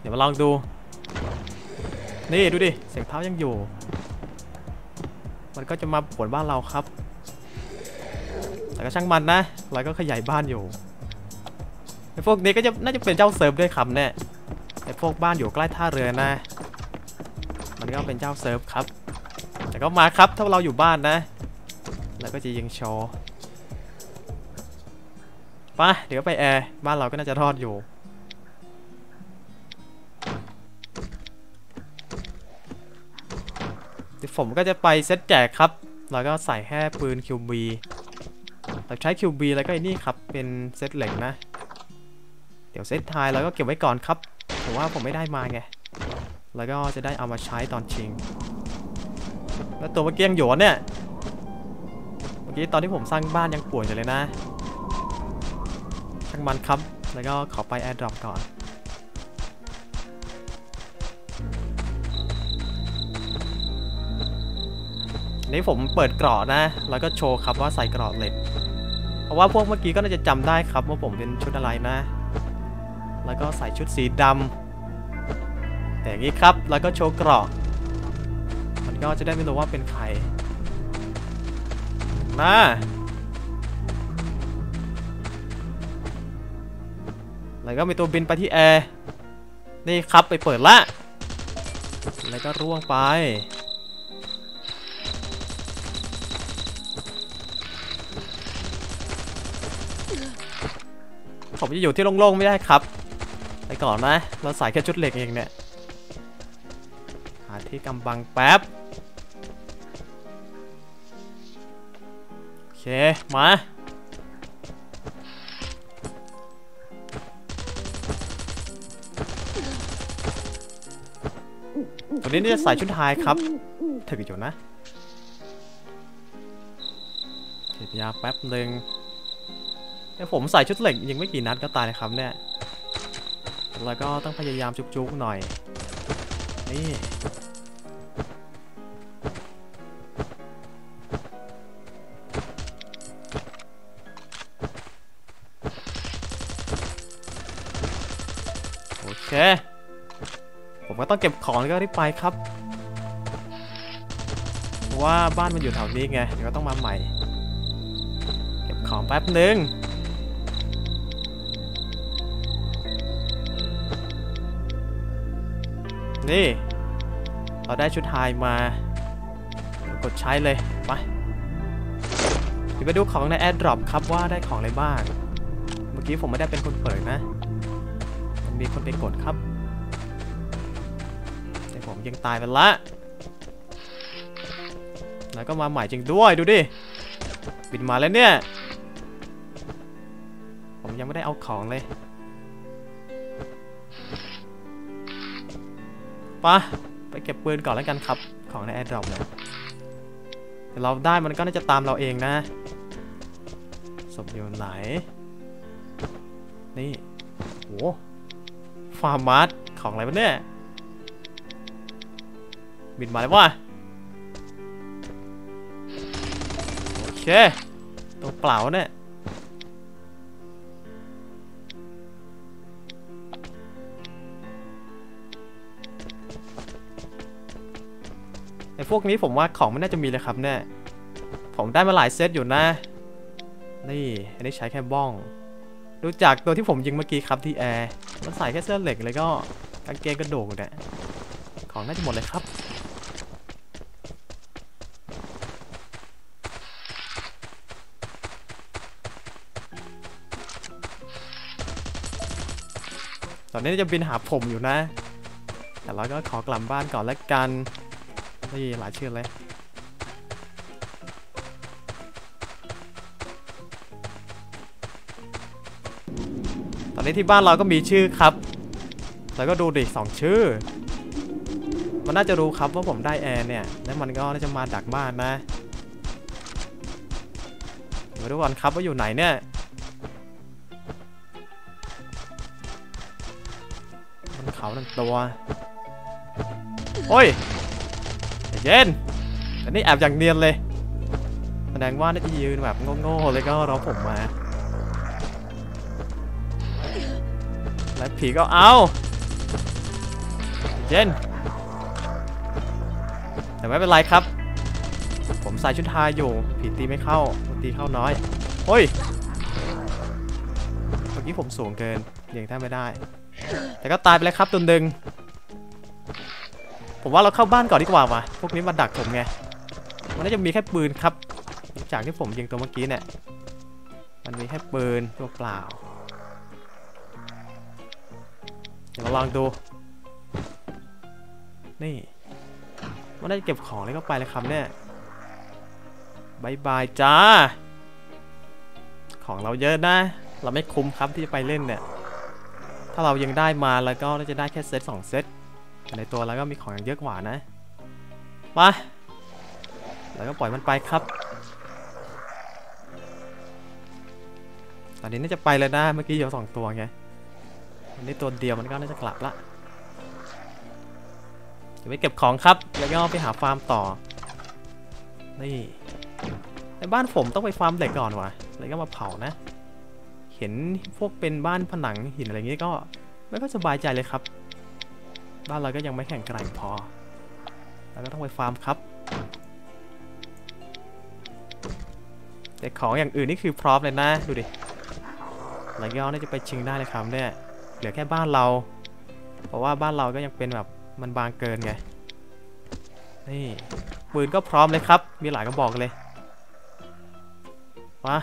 เดี๋ยวมาลองดู นี่ดูดิ เสียงเท้ายังอยู่ มันก็จะมาผลบ้านเราครับ แต่ก็ช่างมันนะ เราก็ขยายบ้านอยู่ไอ้พวกนี้ก็จะน่าจะเป็นเจ้าเซิร์ฟด้วยครับเนี่ยไอ้พวกบ้านอยู่ใกล้ท่าเรือนะ มันก็เป็นเจ้าเซิร์ฟครับ แต่ก็มาครับถ้าเราอยู่บ้านนะ แล้วก็จะยิงโชว์ ไปเดี๋ยวไปแอร์บ้านเราก็น่าจะรอดอยู่ เดี๋ยวผมก็จะไปเซตแจกครับ แล้วก็ใส่แค่ปืน QB เราใช้ QB แล้วก็ไอ้นี่ครับ เป็นเซตเหล็กนะ เดี๋ยวเซตทายเราก็เก็บไว้ก่อนครับแต่ว่าผมไม่ได้มาไง แล้วก็จะได้เอามาใช้ตอนชิง แล้วตัวเมื่อกี้ยังอยู่เนี่ย เมื่อกี้ตอนที่ผมสร้างบ้านยังป่วยอยู่เลยนะางมันครับ แล้วก็ขอไปแอร์ดรอปก่อน นี่ผมเปิดกรอบนะ แล้วก็โชว์ครับว่าใส่กรอบเหล็ก เพราะว่าพวกเมื่อกี้ก็น่าจะจำได้ครับว่าผมเป็นชุดอะไรนะ แล้วก็ใส่ชุดสีดำแต่อย่างนี้ครับ แล้วก็โชว์กรอบมันก็จะได้ไม่รู้ว่าเป็นใครนะ แล้วก็มีตัวบินไปที่แอร์นี่ครับไปเปิดละ แล้วก็ร่วงไป ผมจะอยู่ที่โล่งๆไม่ได้ครับ ไปก่อนนะ เราใส่แค่ชุดเหล็กเองเนี่ย หาที่กำบังแป๊บ โอเค มา ตอนนี้นี่จะใส่ชุดไทยครับถึงอยู่นะฉีดยาแป๊บหนึ่งแต่ผมใส่ชุดเหล็กยังไม่กี่นัดก็ตายเลยครับเนี่ย แล้วก็ต้องพยายามจุกๆหน่อย นี่ ต้องเก็บของแล้วก็รีบไปครับว่าบ้านมันอยู่แถวนี้ไงเดี๋ยวก็ต้องมาใหม่ เก็บของแป๊บหนึ่งนี่ เราได้ชุดไฮมากดใช้เลย ไปเดี๋ยวไปดูของในแอดดรอปครับว่าได้ของอะไรบ้าง เมื่อกี้ผมไม่ได้เป็นคนเปิดนะ มันมีคนไปกดครับ ยังตายไปละ แล้วก็มาใหม่จริงด้วยดูดิ บินมาแล้วเนี่ย ผมยังไม่ได้เอาของเลยไปไปเก็บปืนก่อนแล้วกันครับ ของใน airdrop เนี่ยเดี๋ยวเราได้มันก็น่าจะตามเราเองนะ ศพอยู่ไหน นี่โหฟาร์มาร์ทของอะไรวะเนี่ย บินมาแล้วว่ะโอเคตัวเปล่าเนี่ยไอ้พวกนี้ผมว่าของไมันน่าจะมีเลยครับเนี่ยผมได้มาหลายเซตอยู่นะ นี่ อันนี้ใช้แค่บ้อง ดูจากตัวที่ผมยิงเมื่อกี้ครับที่แอร์ มันใส่แค่เสื้อเหล็กแล้วก็กางเกงกระโดกเนี่ย ของน่าจะหมดเลยครับ ตอนนี้จะบินหาผมอยู่นะ แต่เราก็ขอกลับบ้านก่อนแล้วกัน นี่หลายชื่อเลย ตอนนี้ที่บ้านเราก็มีชื่อครับ แล้วก็ดูดิสองชื่อ มันน่าจะรู้ครับว่าผมได้แอร์เนี่ย แล้วมันก็น่าจะมาดักบ้านนะเดี๋ยวมาดูก่อนครับว่าอยู่ไหนเนี่ย เขาหนึ่งตัวโอ้ยใจเย็นแต่นี่แอบอย่างเนียนเลยแสดงว่าน่าจะยืนแบบโง่ๆเลยก็รอผมมาและผีก็เอาใจเย็นแต่ไม่เป็นไรครับ ผมใส่ชุดทายอยู่ ผีตีไม่เข้าตีเข้าน้อยโอ้ยเมื่อกี้ผมสูงเกินเลียงแทบไม่ได้ แต่ก็ตายไปเลยครับตัวหนึ่งผมว่าเราเข้าบ้านก่อนดีกว่าว่ะพวกนี้มาดักผมไง มันน่าจะมีแค่ปืนครับ จากที่ผมยิงตัวเมื่อกี้เนี่ย มันมีแค่ปืนตัวเปล่า เดี๋ยวเราลองดู นี่ มันได้เก็บของแล้วก็ไปเลยครับเนี่ยบายบายจ้า ของเราเยอะนะ เราไม่คุ้มครับที่จะไปเล่นเนี่ยาเรายังได้มาแล้วก็เราจะได้แค่เซตสองเซตในตัวเราก็มีของอย่างเยอะกว่านะมาแล้วก็ปล่อยมันไปครับ ตอนนี้น่าจะไปเลยนะเมื่อกี้เอยู่สองตัวไงอันนี้ตัวเดียวมันก็น่าจะกลับละเดี๋ยวไปเก็บของครับ แล้วก็ไปหาฟาร์มต่อ นี่ในบ้านผมต้องไปฟาร์มเหล็กก่อนวะแล้วก็มาเผานะ เห็นพวกเป็นบ้านผนังหินอะไรอย่างนี้ก็ไม่ค่อยสบายใจเลยครับ บ้านเราก็ยังไม่แข็งแกร่งพอ แล้วก็ต้องไปฟาร์มครับ แต่ของอย่างอื่นนี่คือพร้อมเลยนะ ดูดิหลายย่อน่าจะไปชิงได้เลยครับเนี่ยเหลือแค่บ้านเรา เพราะว่าบ้านเราก็ยังเป็นแบบมันบางเกินไง นี่ปืนก็พร้อมเลยครับ มีหลายกระบอกเลย มา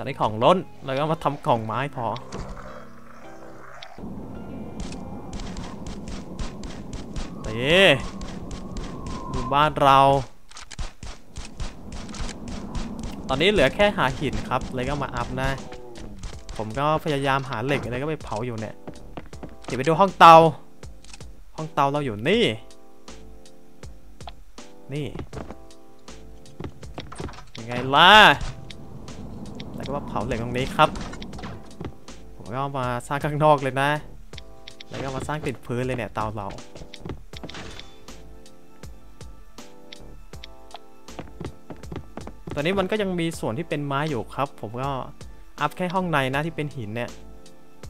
จากได้ของล้น แล้วก็มาทำกล่องไม้พอนี่ดูบ้านเรา ตอนนี้เหลือแค่หาหินครับ เลยก็มาอัพนะ ผมก็พยายามหาเหล็กอะไรก็ไปเผาอยู่เนี่ย เดี๋ยวไปดูห้องเตา ห้องเตาเราอยู่นี่ นี่ ยังไงล่ะ วก็มาเผาเหล็กตรงนี้ครับ ผมก็มาสร้างข้างนอกเลยนะ แล้วก็มาสร้างติดพื้นเลยเนี่ยเตาเราตอนนี้มันก็ยังมีส่วนที่เป็นไม้อยู่ครับ ผมก็อัพแค่ห้องในนะที่เป็นหินเนี่ย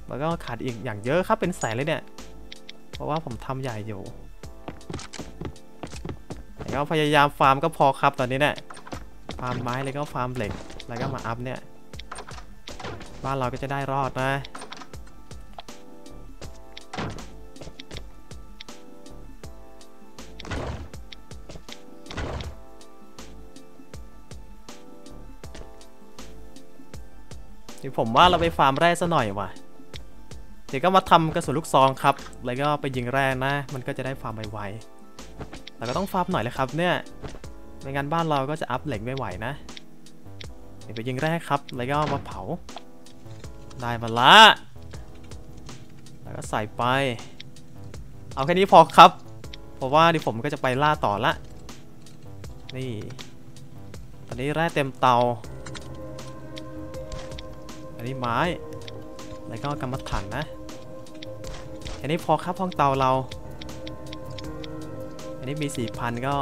มันก็ขาดอีกอย่างเยอะครับเป็นแสนเลยเนี่ย เพราะว่าผมทำใหญ่อยู่แต่ก็พยายามฟาร์มก็พอครับตอนนี้เนี่ยฟาร์มไม้แล้วก็ฟาร์มเหล็ก แล้วก็มาอัพเนี่ย บ้านเราก็จะได้รอดนะ เดี๋ยวผมว่าเราไปฟาร์มแร่ซะหน่อยว่ะ เดี๋ยวก็มาทำกระสุนลูกซองครับ แล้วก็ไปยิงแร่นะ มันก็จะได้ฟาร์มไวๆแต่ก็ต้องฟาร์มหน่อยเลยครับเนี่ย ไม่งั้นบ้านเราก็จะอัพเหล็กไม่ไหวนะ เดี๋ยวไปยิงแร่ครับ แล้วก็มาเผา ได้มาละ แล้วก็ใส่ไป เอาแค่นี้พอครับ เพราะว่าเดี๋ยวผมก็จะไปล่าต่อละ นี่ ตอนนี้แร่เต็มเตา อันนี้ไม้ แล้วก็กำมะถันนะอันนี้พอครับห้องเตาเรา อันนี้มีสี่พันก็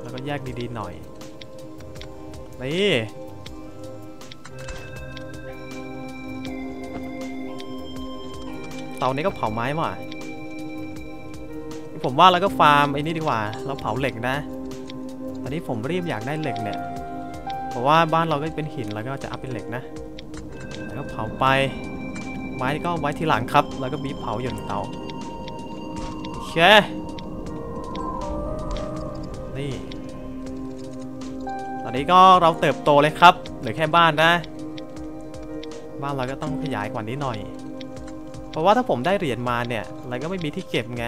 แล้วก็แยกดีๆหน่อย นี่ เตานี้ก็เผาไม้ว่ะผมว่าเราก็ฟาร์มไอ้นี่ดีกว่า เราเผาเหล็กนะ ตอนนี้ผมรีบอยากได้เหล็กเนี่ย เพราะว่าบ้านเราก็เป็นหินแล้วก็จะอัพเป็นเหล็กนะ แล้วก็เผาไป ไม้ก็ไว้ทีหลังครับ แล้วก็บีบเผาอยู่ในเตาโอเค นี่ ตอนนี้ก็เราเติบโตเลยครับ เหลือแค่บ้านนะ บ้านเราก็ต้องขยายกว่านี้หน่อย เพราะว่าถ้าผมได้เหรียญมาเนี่ยอะไรก็ไม่มีที่เก็บไง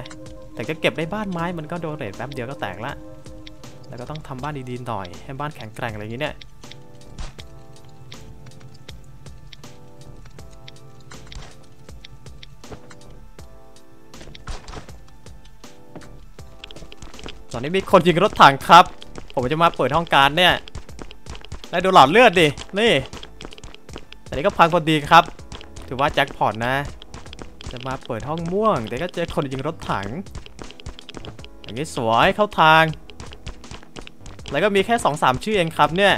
แต่จะเก็บได้บ้านไม้มันก็โดนเรทแป๊บเดียวก็แตกละ แล้วก็ต้องทำบ้านดีๆหน่อย ให้บ้านแข็งแกร่งอะไรอย่างนี้เนี่ย ตอนนี้มีคนยิงรถถังครับ ผมจะมาเปิดห้องการเนี่ย ได้ดูหลอดเลือดดิ นี่อันนี้ก็พังพอดีครับ ถือว่าแจ็คพอตนะ จะมาเปิดห้องม่วง แต่ก็เจอคนยิงรถถัง อย่างนี้สวยเข้าทาง แล้วก็มีแค่2องสามชื่อเองครับเนี่ย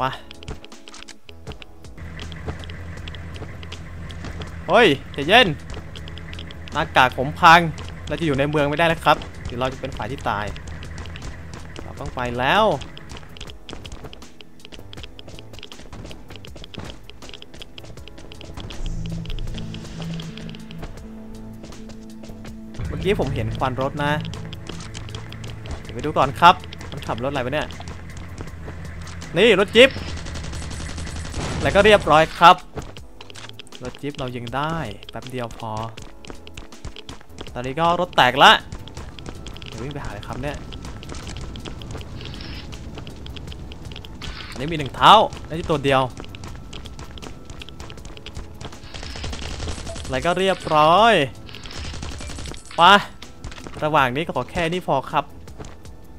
มาเฮ้ยใจเย็นหน้ากากผมพัง เราจะอยู่ในเมืองไม่ได้แล้วครับเดี๋ยวเราจะเป็นฝ่ายที่ตาย เราต้องไปแล้ว กี้ผมเห็นควันรถนะ เดี๋ยวไปดูก่อนครับมันขับรถอะไรไปเนี่ย นี่รถจิ๊บแล้วก็เรียบร้อยครับ รถจิ๊บเรายิงได้แป๊บเดียวพอ ตอนนี้ก็รถแตกละเดี๋ยววิ่งไปหาเลยครับเนี่ยอันนี้มีหนึ่งเท้าอันนี้ตัวเดียวอะไรก็เรียบร้อย ไประหว่างนี้ก็ขอแค่นี้พอครับ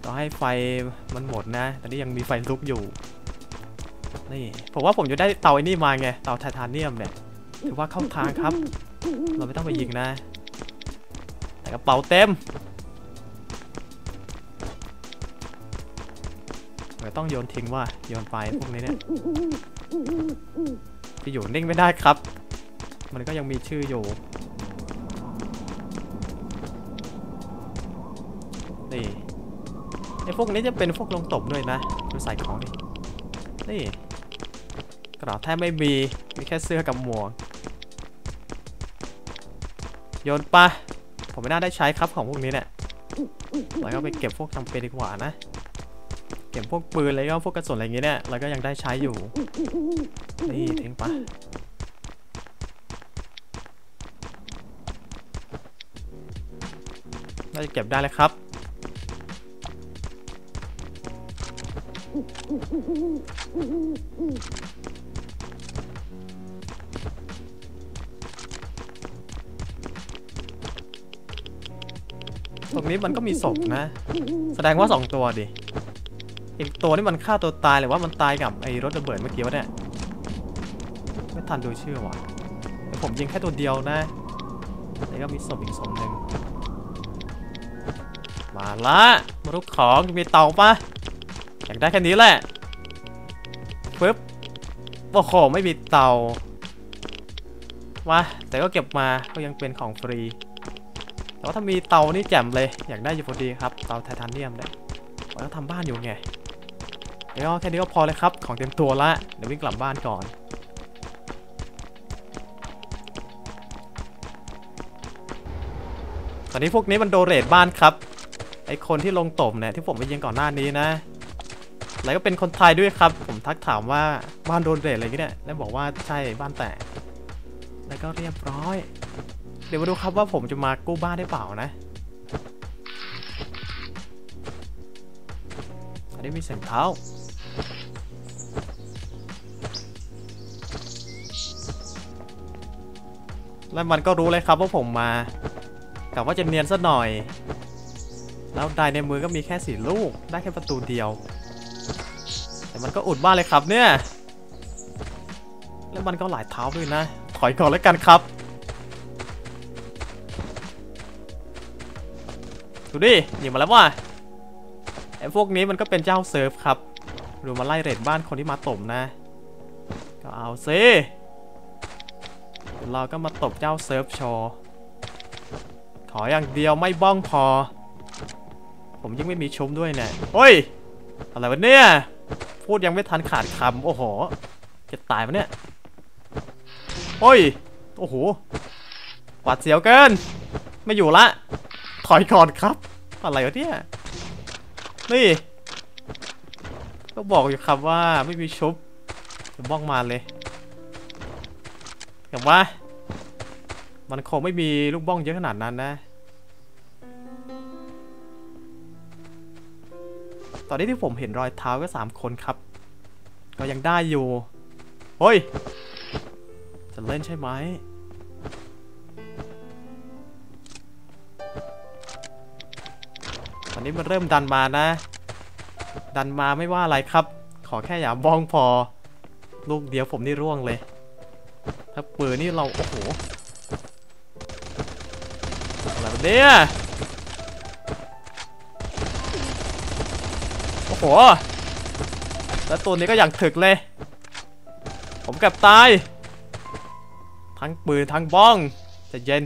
ต่อให้ไฟมันหมดนะแต่นี่ยังมีไฟลุกอยู่ นี่ ผมว่าผมจะได้เตาไอ้นี่มาไง เตาไทเทเนียมเนี่ยถือว่าเข้าทางครับ เราไม่ต้องไปยิงนะ แต่กระเป๋าเต็มเดี๋ยวต้องโยนทิ้งว่าโยนไปพวกนี้เนี่ยจะอยู่นิ่งไม่ได้ครับ มันก็ยังมีชื่ออยู่ ไอ้พวกนี้จะเป็นพวกลงตบด้วยนะดูใส่ของดิ นี่กระเป๋าแทบไม่มี มีแค่เสื้อกับหมวก โยนปะผมไม่น่าได้ใช้ครับของพวกนี้เนี่ยแล้วก็ไปเก็บพวกจำเป็นดีกว่านะ เก็บพวกปืนแล้วก็พวกกระสุนอะไรอย่างเงี้ยเนี่ยเราก็ยังได้ใช้อยู่ นี่ทิ้งปะน่าจะเก็บได้เลยครับ ตรงนี้มันก็มีศพนะ แสดงว่า2ตัวดิอีกตัวนี่มันฆ่าตัวตายหรือว่ามันตายกับไอ้รถระเบิดเมื่อกี้วะเนี่ยไม่ทันดูชื่อว่ะแต่ผมยิงแค่ตัวเดียวนะแล้วก็มีศพอีกศพหนึ่งมาละมารุกของมีเตาปะ อยากได้แค่นี้แหละปึ๊บโอ้โหไม่มีเตามาแต่ก็เก็บมาก็ยังเป็นของฟรีแต่ว่าถ้ามีเตานี่แจ่มเลย อยากได้อยู่พอดีครับ เตาไทเทเนียมเนี่ยผมต้องทำบ้านอยู่ไงเดี๋ยวแค่นี้ก็พอเลยครับ ของเต็มตัวละ เดี๋ยววิ่งกลับบ้านก่อนตอนนี้พวกนี้มันโดเรทบ้านครับ ไอคนที่ลงตบเนี่ยที่ผมไปยิงก่อนหน้านี้นะ แล้วก็เป็นคนไทยด้วยครับ ผมทักถามว่าบ้านโดนเรทอะไรเนี่ยแล้วบอกว่าใช่บ้านแตกแล้วก็เรียบร้อย เดี๋ยวมาดูครับว่าผมจะมากู้บ้านได้เปล่านะอันนี้มีเสียงเท้าแล้วมันก็รู้เลยครับว่าผมมากะว่าจะเนียนซะหน่อย แล้วได้ในมือก็มีแค่สี่ลูก ได้แค่ประตูเดียว มันก็อุดบ้านเลยครับเนี่ย แล้วมันก็หลายเท้าด้วยนะ ถอยก่อนแล้วกันครับ ดูดิหยิบมาแล้วว่ะไอ้พวกนี้มันก็เป็นเจ้าเซิร์ฟครับดูมาไล่เรทบ้านคนที่มาตบนะ ก็เอาซิเราก็มาตบเจ้าเซิร์ฟโชว์ขออย่างเดียวไม่บ้องพอ ผมยิ่งไม่มีชุมด้วยเนี่ยเฮ้ย อะไรวะเนี่ย พูดยังไม่ทันขาดคำโอ้โหจะตายปะเนี่ยเฮ้ยโอ้โหหวาดเสียวเกิน ไม่อยู่ละ ถอยก่อนครับ อะไรวะเนี่ยนี่ก็บอกอยู่ครับว่าไม่มีชุบจะบ้องมาเลยแต่ว่ามันคงไม่มีลูกบ้องเยอะขนาดนั้นนะ อนนี้ที่ผมเห็นรอยเท้าก็สามคนครับ ก็ยังได้อยู่ เฮ้ย จะเล่นใช่ไหมตอนนี้มันเริ่มดันมานะ ดันมาไม่ว่าอะไรครับ ขอแค่อย่าบ้องพอ ลูกเดียวผมนี่ร่วงเลย ถ้าปืนนี่เรา โอ้โหอะไรเนี่ย โอ้โหแล้วตัวนี้ก็อย่างถึกเลย ผมเกับตาย ทั้งปืนทั้งบ้องจะเย็น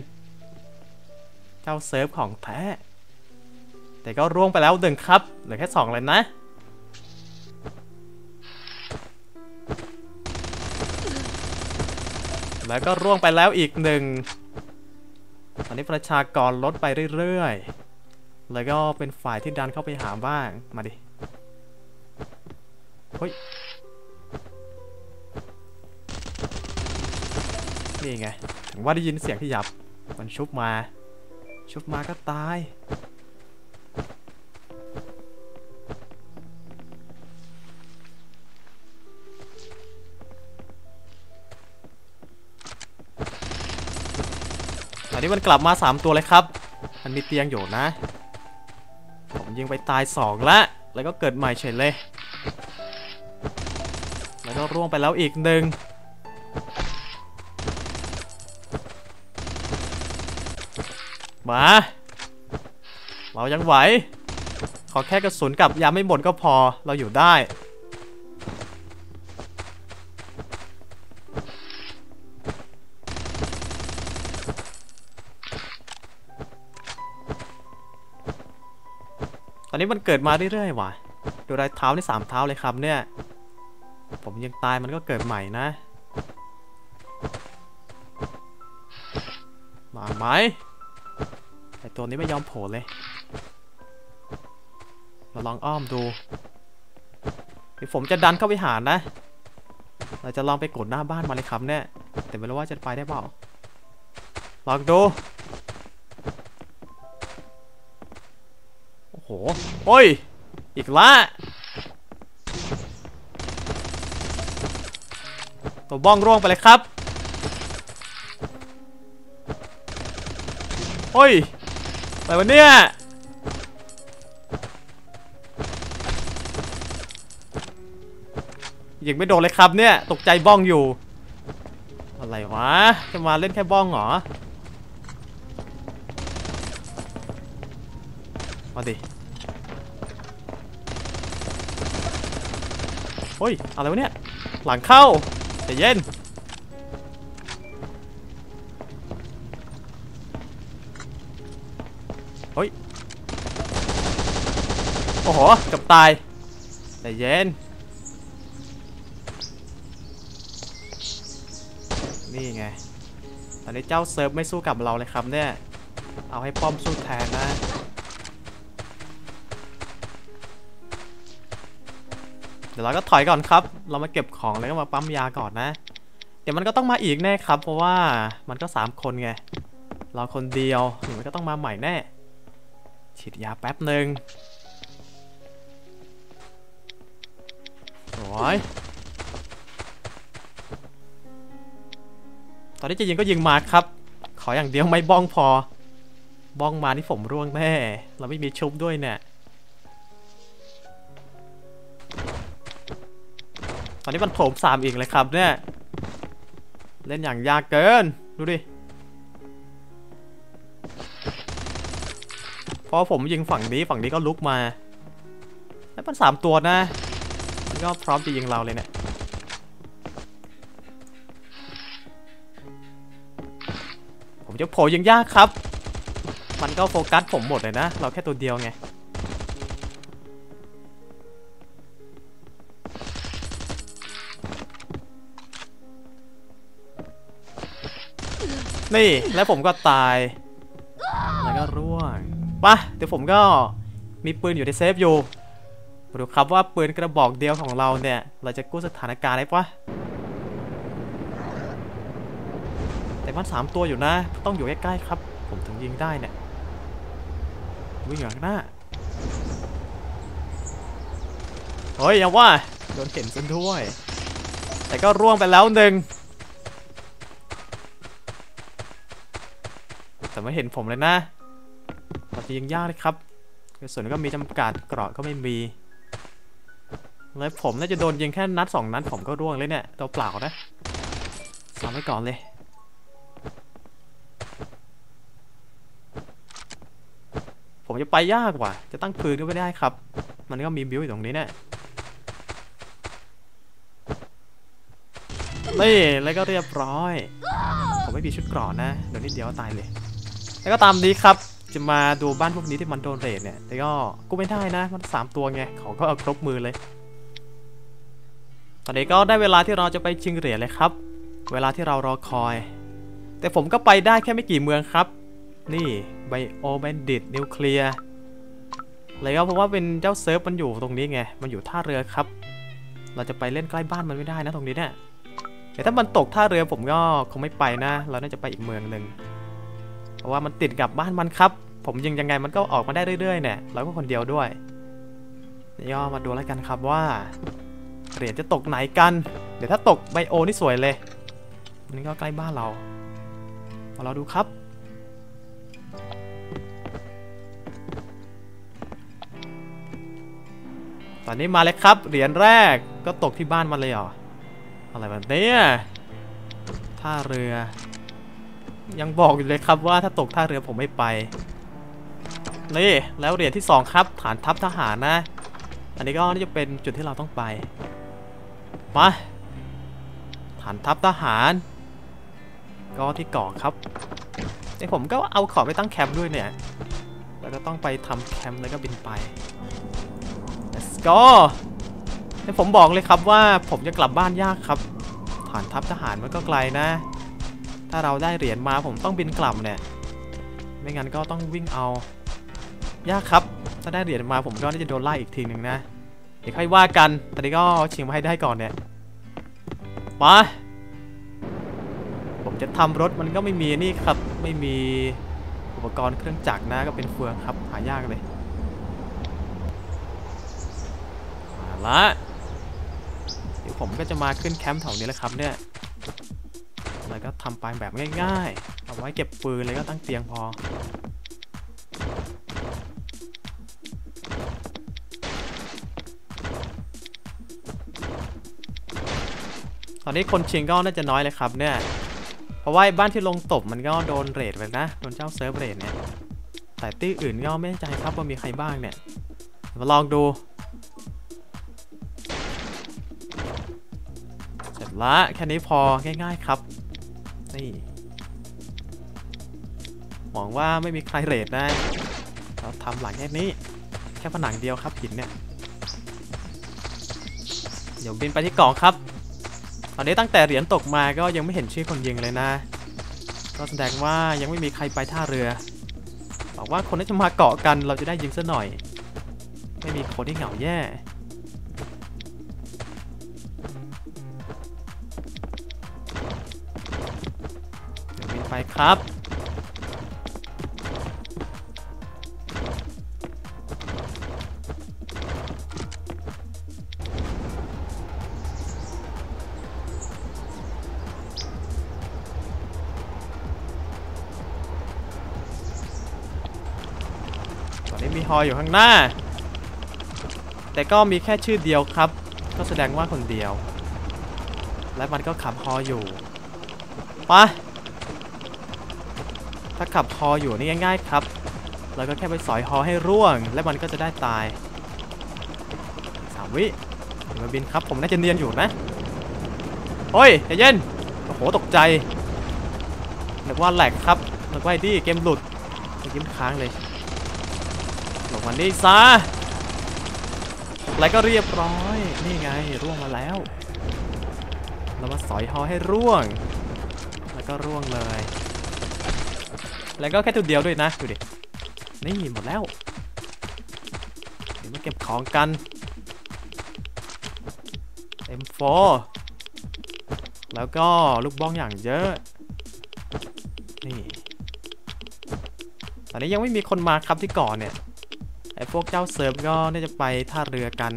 เจ้าเซิร์ฟของแท้ แต่ก็ร่วงไปแล้วหนึ่งครับ เหลือแค่สองเลยนะแล้วก็ร่วงไปแล้วอีกหนึ่ง ตอนนี้ประชากรลดไปเรื่อยๆ แล้วก็เป็นฝ่ายที่ดันเข้าไปหาบ้าง มาดิ เฮ้ย นี่ไง ถึงว่าได้ยินเสียงที่ยับ มันชุบมา ชุบมาก็ตาย ตอนนี้มันกลับมา 3 ตัวเลยครับ มันมีเตียงอยู่นะ ผมยิงไปตาย2แล้วแล้วก็เกิดใหม่เฉยเลย แล้วก็ร่วงไปแล้วอีกหนึ่งมา เรายังไหว ขอแค่กระสุนกับยาไม่หมดก็พอเราอยู่ได้ ตอนนี้มันเกิดมาเรื่อยๆว่ะ ดูรอยเท้านี่สามเท้าเลยครับเนี่ย ผมยังตายมันก็เกิดใหม่นะ มาไหมไอตัวนี้ไม่ยอมโผล่เลย เราลองอ้อมดูเดี๋ยวผมจะดันเข้าไปหานะ เราจะลองไปกดหน้าบ้านมาเลยครับเนี่ย แต่ไม่รู้ว่าจะไปได้เปล่า ลองดู โอ้โห โอ้ย อีกละ บ้องร่วงไปเลยครับโอ้ยอะไรวะเนี่ยยิงไม่โดนเลยครับเนี่ย ตกใจบ้องอยู่ อะไรวะ จะมาเล่นแค่บ้องเหรอ มาดิเฮ้ย อะไรวะเนี่ย หลังเข้า ใจเย็นมเฮ้ย โอ้โหกับตายใจเย็น นี่ไง ตอนนี้เจ้าเซิร์ฟไม่สู้กับเราเลยครับเนี่ย เอาให้ป้อมสู้แทนนะ ดี๋ยวเราก็ถอยก่อนครับ เรามาเก็บของแล้วก็มาปั๊มยาก่อนนะ เดี๋ยวมันก็ต้องมาอีกแน่ครับ เพราะว่ามันก็ 3 คนไง เราคนเดียวหรือมันก็ต้องมาใหม่แน่ ฉีดยาแป๊บหนึ่งโอ้ยตอนนี้จะยิงก็ยิงมาครับ ขออย่างเดียวไม่บ้องพอ บ้องมานี่ผมร่วงแน่ เราไม่มีชุบด้วยเนี่ย อนนี้มันโถมสามอีกเลยครับเนี่ย เล่นอย่างยากเกิน ดูดิ พอผมยิงฝั่งนี้ฝั่งนี้ก็ลุกมา แล้วมันสามตัวนะ มันก็พร้อมจะยิงเราเลยเนี่ยผมจะโผล่ยิงยากครับ มันก็โฟกัสผมหมดเลยนะ เราแค่ตัวเดียวไง นี่แล้วผมก็ตาย แล้วก็ร่วงปะเดี๋ยวผมก็มีปืนอยู่ในเซฟอยู่มาดูครับว่าปืนกระบอกเดียวของเราเนี่ย เราจะกู้สถานการณ์ได้ปะแต่มันสามตัวอยู่นะ ต้องอยู่ใกล้ๆครับ ผมถึงยิงได้เนี่ยวิ่งอย่างหน้าเฮ้ยอย่าว่าโดนเห็นซะด้วย แต่ก็ร่วงไปแล้วหนึ่ง แต่ไม่เห็นผมเลยนะเราจะยิงยากเลยครับกระสุนก็มีจำกัดเกราะก็ไม่มีแล้วผมน่าจะโดนยิงแค่นัดสองนัดผมก็ร่วงเลยเนี่ยตัวเปล่านะซ้ำไว้ก่อนเลยผมจะไปยากกว่าจะตั้งปืนก็ไม่ได้ครับ มันก็มีบิวอยู่ตรงนี้เนี่ยนี่แล้วก็เรียบร้อย ผมไม่มีชุดเกราะนะ เดี๋ยวนิดเดียวตายเลย แล้วก็ตามนี้ครับจะมาดูบ้านพวกนี้ที่มันโดนเรทเนี่ยแต่ก็กูไม่ได้นะมัน3ตัวไงเขาก็เอาครบมือเลย ตอนนี้ก็ได้เวลาที่เราจะไปชิงเหรียญเลยครับ เวลาที่เรารอคอย แต่ผมก็ไปได้แค่ไม่กี่เมืองครับ นี่ไบโอแบนดิตนิวเคลียร์เลยก็เพราะว่าเป็นเจ้าเซิร์ฟมันอยู่ตรงนี้ไงมันอยู่ท่าเรือครับ เราจะไปเล่นใกล้บ้านมันไม่ได้นะตรงนี้เนี่ยแต่ถ้ามันตกท่าเรือผมก็คงไม่ไปนะ เราน่าจะไปอีกเมืองหนึ่ง เพราะว่ามันติดกับบ้านมันครับ ผมยิงยังไงมันก็ออกมาได้เรื่อยๆเนี่ยเราก็คนเดียวด้วยนี่ก็มาดูแล้วกันครับว่าเหรียญจะตกไหนกัน เดี๋ยวถ้าตกไบโอนี่สวยเลยอันนี้ก็ใกล้บ้านเรามาเราดูครับ ตอนนี้มาเลยครับเหรียญแรกก็ตกที่บ้านมันเลยเหรออะไรแบบนี้ท่าเรือ ยังบอกอยู่เลยครับว่าถ้าตกท่าเรือผมไม่ไปนี่แล้วเหรียญที่ 2 ครับ ฐานทัพทหารนะ อันนี้ก็น่าจะเป็นจุดที่เราต้องไป มา ฐานทัพทหาร ก็ที่เกาะครับแต่ผมก็เอาขอไปตั้งแคมป์ด้วยเนี่ย แล้วก็ต้องไปทำแคมป์แล้วก็บินไป let's go แต่ผมบอกเลยครับว่าผมจะกลับบ้านยากครับ ฐานทัพทหารมันก็ไกลนะ ถ้าเราได้เหรียญมาผมต้องบินกลับเนี่ยไม่งั้นก็ต้องวิ่งเอา ยากครับ ถ้าได้เหรียญมาผมก็น่าจะโดนไล่อีกทีหนึ่งนะ เดี๋ยวค่อยว่ากัน ตอนนี้ก็ชิงมาให้ได้ก่อนเนี่ย มา ผมจะทำรถมันก็ไม่มีนี่ครับ ไม่มีอุปกรณ์เครื่องจักรนะก็เป็นเฟืองครับ หายากเลย มาละ เดี๋ยวผมก็จะมาขึ้นแคมป์แถวนี้แหละครับเนี่ย แล้วก็ทำไปแบบง่ายๆ เอาไว้เก็บปืนเลยก็ตั้งเตียงพอ ตอนนี้คนชิงก็น่าจะน้อยเลยครับเนี่ย เพราะว่าบ้านที่ลงตบมันก็โดน raid ไปนะ โดนเจ้า serv raid เนี่ย แต่ตี้อื่นก็ไม่แน่ใจครับว่ามีใครบ้างเนี่ย มาลองดูเสร็จละแค่นี้พอง่ายๆครับ นี่หวังว่าไม่มีใครเรทนะเราทำหลังแค่นี้ แค่ผนังเดียวครับหินเนี่ย เดี๋ยวบินไปที่เกาะครับ ตอนนี้ตั้งแต่เหรียญตกมาก็ยังไม่เห็นชื่อคนยิงเลยนะ ก็แสดงว่ายังไม่มีใครไปท่าเรือบอกว่าคนที่จะมาเกาะกันเราจะได้ยิงซะหน่อย ไม่มีคนที่เหงาแย่ ครับ ตอนนี้มีฮออยู่ข้างหน้า แต่ก็มีแค่ชื่อเดียวครับ ก็แสดงว่าคนเดียว และมันก็ขับฮออยู่ไป ถ้าขับฮออยู่นี่ง่ายๆครับ เราก็แค่ไปสอยฮอให้ร่วง และมันก็จะได้ตายสามวิเดี๋ยวมาบินครับ ผมน่าจะเนียนอยู่นะโอ้ยใจเย็นโอ้โหตกใจนึกว่าแหลกครับนึกว่าไอ้ดีเกมหลุดเมื่อกี้มค้างเลยลงมานี่ซะแล้วก็เรียบร้อย นี่ไงร่วงมาแล้ว เรามาสอยฮอให้ร่วง แล้วก็ร่วงเลย แล้วก็แค่ตัวเดียวด้วยนะดูดินี่หมดแล้วเดี๋ยวมาเก็บของกัน M4 แล้วก็ลูกบ้องอย่างเยอะนี่ตอนนี้ยังไม่มีคนมาครับที่เก่อนเนี่ยไอ้พวกเจ้าเซิร์ฟก็น่าจะไปท่าเรือกัน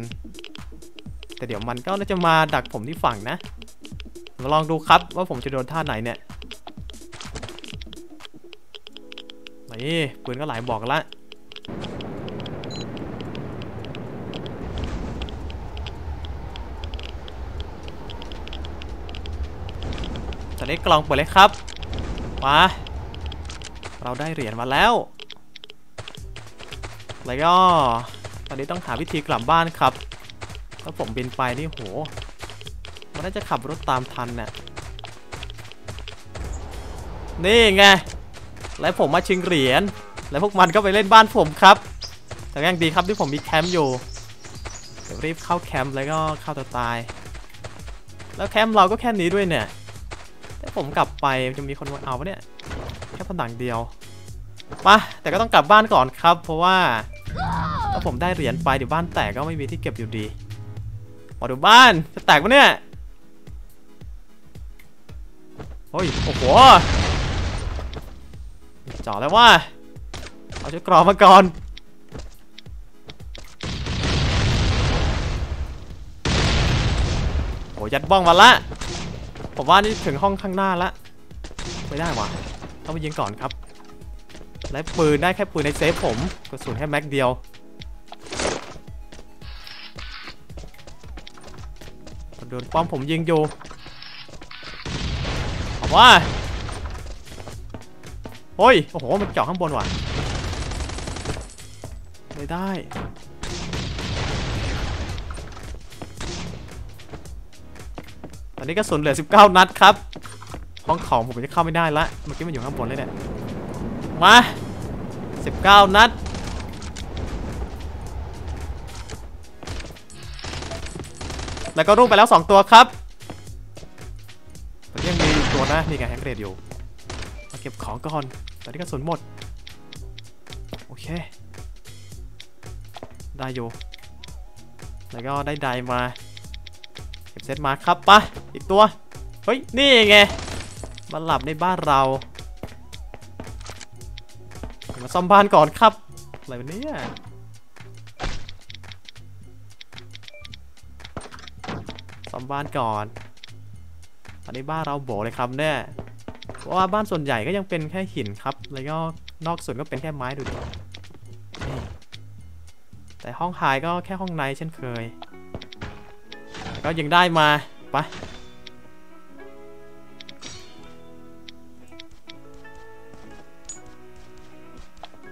แต่เดี๋ยวมันก็น่าจะมาดักผมที่ฝั่งนะมาลองดูครับว่าผมจะโดนท่าไหนเนี่ย นี่ปืนก็หลายบอกละตอนนี้กล่องเปิดเลยครับ มา เราได้เหรียญมาแล้ว แล้วก็ ตอนนี้ต้องหาวิธีกลับบ้านครับถ้าผมบินไปนี่โห มันน่าจะขับรถตามทันน่ะนี่ไง แล้วผมมาชิงเหรียญแล้วพวกมันก็ไปเล่นบ้านผมครับ แต่ยังดีครับที่ผมมีแคมป์อยู่เดี๋ยวรีบเข้าแคมป์แล้วก็เข้าตัวตาย แล้วแคมป์เราก็แค่นี้ด้วยเนี่ยถ้าผมกลับไปจะมีคนมาเอาปะเนี่ยแค่ผนังเดียวปะแต่ก็ต้องกลับบ้านก่อนครับ เพราะว่าถ้าผมได้เหรียญไปเดี๋ยวบ้านแตกก็ไม่มีที่เก็บอยู่ดีมาดูบ้านจะแตกปะเนี่ยโอ้ยโอ้โห จ่อแล้วว่าเอาชุดกรอบมาก่อนโอ้ยัดบ้องมาละ ผมว่านี่ถึงห้องข้างหน้าละ ไม่ได้วะต้องไปยิงก่อนครับ และปืนได้แค่ปืนในเซฟผมกระสุนแค่แม็กเดียวโดนป้อมผมยิงอยู่ว่า โอ้ย โอ้โห มันเจาะข้างบนว่ะไม่ได้ ตอนนี้กระสุนเหลือ 19 นัดครับห้องของผมจะเข้าไม่ได้ละ เมื่อกี้มันอยู่ข้างบนเลยเนี่ย มา 19 นัด แล้วก็รุ่งไปแล้ว 2 ตัวครับแต่ยังมีอีกตัวนะ นี่ไงแฮงเกรดอยู่ มาเก็บของก่อน ตอนนี้กระสุนหมด โอเค ได้อยู่ แล้วก็ได้ไดมา เก็บเซตมาครับปะอีกตัว เฮ้ย นี่ไงมาหลับในบ้านเรา มาซ่อมบ้านก่อนครับ อะไรวะเนี่ยซ่อมบ้านก่อน ตอนนี้บ้านเราโบเลยครับเนี่ย เพราะว่าบ้านส่วนใหญ่ก็ยังเป็นแค่หินครับ แล้วก็นอกส่วนก็เป็นแค่ไม้ดูดิแต่ห้องหายก็แค่ห้องในเช่นเคยแต่ก็ยังได้มาไป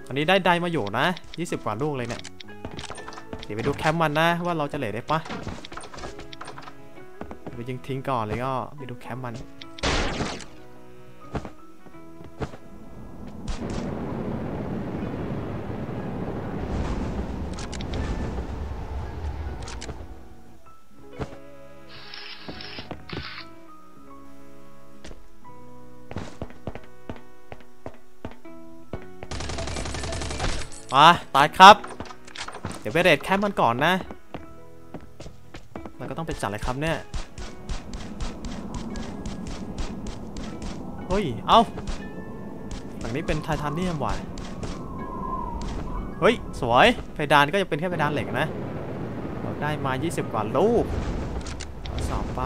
อันนี้ได้ไดมาอยู่นะ 20 กว่าลูกเลยเนี่ย เดี๋ยวไปดูแคมป์มันนะ ว่าเราจะเหลือได้ปะเดี๋ยวไปยิงทิ้งก่อนเลยก็ไปดูแคมป์มัน มาตายครับ เดี๋ยวไปเรทแคมป์มันก่อนนะ มันก็ต้องไปจัดเลยครับเนี่ย เฮ้ย เอ้าฝั่งนี้เป็นไททาเนียมว่ะเฮ้ย สวย เพดานก็จะเป็นแค่เพดานเหล็กนะ เราได้มา 20 กว่าลูกสอบไป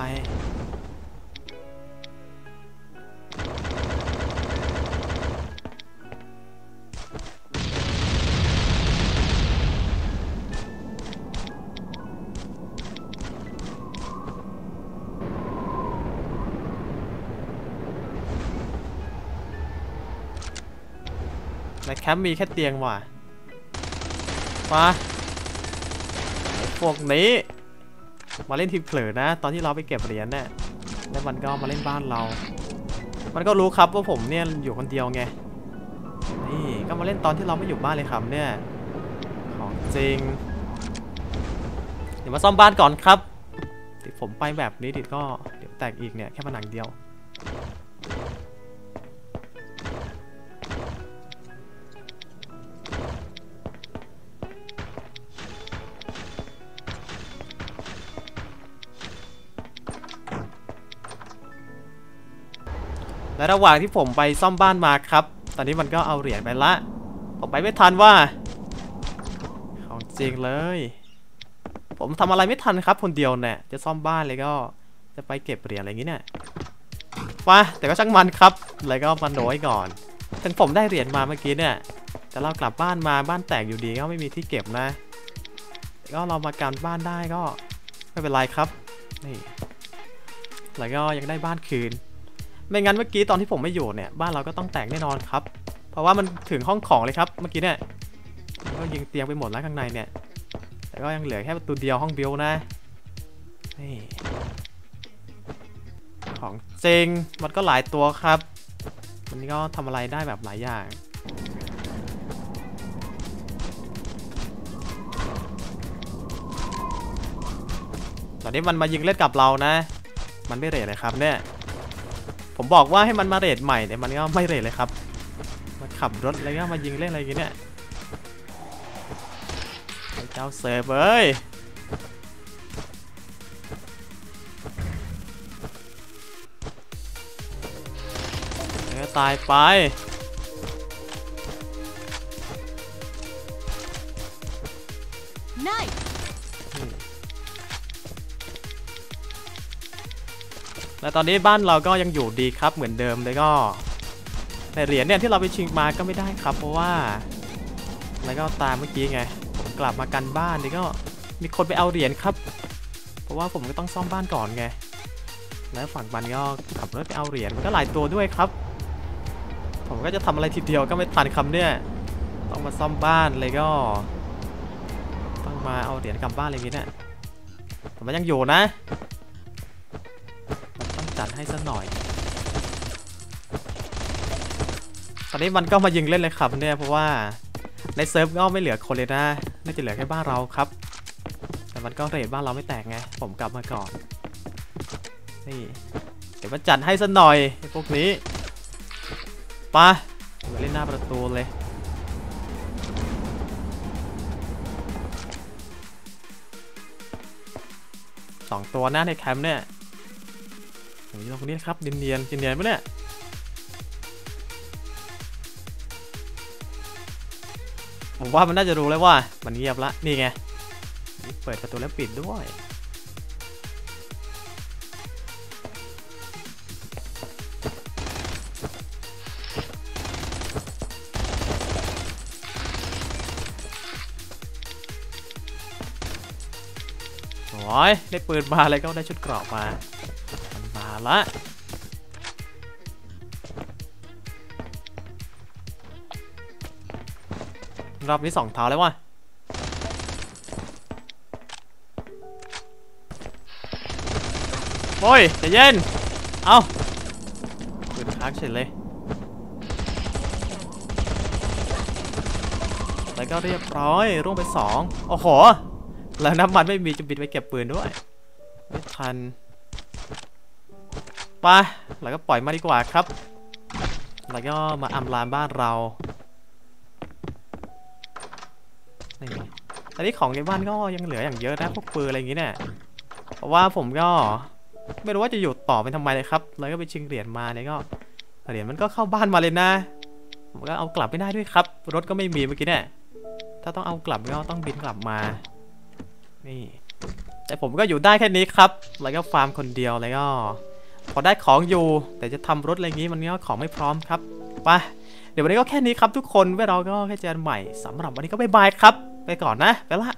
มป์มีแค่เตียงว่ะมาพวกนี้ มาเล่นทีมเผลอนะ ตอนที่เราไปเก็บเหรียญเนี่ยแล้วมันก็มาเล่นบ้านเรา มันก็รู้ครับว่าผมเนี่ยอยู่คนเดียวไง นี่ก็มาเล่นตอนที่เราไม่อยู่บ้านเลยครับเนี่ย ของจริง เดี๋ยวมาซ่อมบ้านก่อนครับติดผมไปแบบนี้ดิก็เดี๋ยวแตกอีกเนี่ยแค่ผนังเดียว และระหว่างที่ผมไปซ่อมบ้านมาครับ ตอนนี้มันก็เอาเหรียญไปละ ผมไปไม่ทันว่า ของจริงเลย ผมทำอะไรไม่ทันครับคนเดียวเนี่ยจะซ่อมบ้านเลยก็ จะไปเก็บเหรียญอะไรอย่างนี้เนี่ยมาแต่ก็ช่างมันครับ แล้วก็มันโดยก่อนถึงผมได้เหรียญมาเมื่อกี้เนี่ยแต่เรากลับบ้านมาบ้านแตกอยู่ดีก็ไม่มีที่เก็บนะ ก็เรามาการบ้านได้ก็ไม่เป็นไรครับ นี่ แล้วก็ยังได้บ้านคืน ไม่งั้นเมื่อกี้ตอนที่ผมไม่อยู่เนี่ยบ้านเราก็ต้องแตกแน่นอนครับ เพราะว่ามันถึงห้องของเลยครับ เมื่อกี้เนี่ยก็ยิงเตียงไปหมดแล้วข้างในเนี่ย แต่ก็ยังเหลือแค่ประตูเดียวห้องบิวนะนี่ของจริงมันก็หลายตัวครับมันก็ทำอะไรได้แบบหลายอย่างตอนนี้มันมายิงเล่นกับเรานะ มันไม่ raid เลยครับเนี่ย ผมบอกว่าให้มันมา raid ใหม่แต่มันก็ไม่ raid เลยครับมาขับรถอะไรก็มายิงเล่นอะไรอย่างเงี้ยไอ้เจ้า serv เอ้ยตายไป และตอนนี้บ้านเราก็ยังอยู่ดีครับเหมือนเดิมเลยก็แต่เหรียญเนี่ยที่เราไปชิงมาก็ไม่ได้ครับ เพราะว่าแล้วก็ตามเมื่อกี้ไงผมกลับมากันบ้านนี่ก็มีคนไปเอาเหรียญครับ เพราะว่าผมก็ต้องซ่อมบ้านก่อนไงแล้วฝั่งบันก็ขับรถไปเอาเหรียญมันก็หลายตัวด้วยครับ ผมก็จะทำอะไรทีเดียวก็ไม่ทันคำเนี่ยต้องมาซ่อมบ้านเลยก็ต้องมาเอาเหรียญกลับบ้านอะไรอย่างงี้เนี่ยแต่มันยังอยู่นะ ให้สักหน่อย ตอนนี้มันก็มายิงเล่นเลยครับเนี่ยเพราะว่าในเซิร์ฟก็ไม่เหลือคนเลยนะน่าจะเหลือแค่บ้านเราครับ แต่มันก็เรทบ้านเราไม่แตกไง ผมกลับมาก่อน นี่ เดี๋ยวมาจัดให้สักหน่อยไอ้พวกนี้ปะมาเล่นหน้าประตูเลยสองตัวหน้าในแคมป์เนี่ย โอ้ยเราคนนี้ครับเนียนๆเนียนๆปะเนี่ยผมว่ามันน่าจะรู้แล้วว่ามันเงียบละนี่ไงเปิดประตูแล้วปิดด้วยโอ้ยได้ปืนมาแล้วก็ได้ชุดเกราะมา ละรอบนี้สองเท้าแล้ววะโอ้ยใจเย็น เอาปืนค้างเฉยเลย แล้วก็เรียบร้อยร่วงไปสองโอ้โห แล้วน้ำมันไม่มีจะบิดไปเก็บปืนด้วย ไม่ทัน ไปแล้วก็ปล่อยมาดีกว่าครับแล้วก็มาอำลาบ้านเรานี่ตอนนี้ของในบ้านก็ยังเหลืออย่างเยอะนะพวกปืนอะไรอย่างงี้เนี่ยเพราะว่าผมก็ไม่รู้ว่าจะอยู่ต่อไปทำไมเลยครับเลยก็ไปชิงเหรียญมาเนี่ยก็เหรียญมันก็เข้าบ้านมาเลยนะผมก็เอากลับไม่ได้ด้วยครับ รถก็ไม่มีเมื่อกี้เนี่ยถ้าต้องเอากลับก็ต้องบินกลับมา นี่ แต่ผมก็อยู่ได้แค่นี้ครับ แล้วก็ฟาร์มคนเดียวแล้วก็ พอได้ของอยู่ แต่จะทำรถอะไรอย่างงี้มันก็ของไม่พร้อมครับไปเดี๋ยววันนี้ก็แค่นี้ครับทุกคนไว้เราก็แค่เจอกันใหม่สำหรับวันนี้ก็บายบายครับ ไปก่อนนะไปละ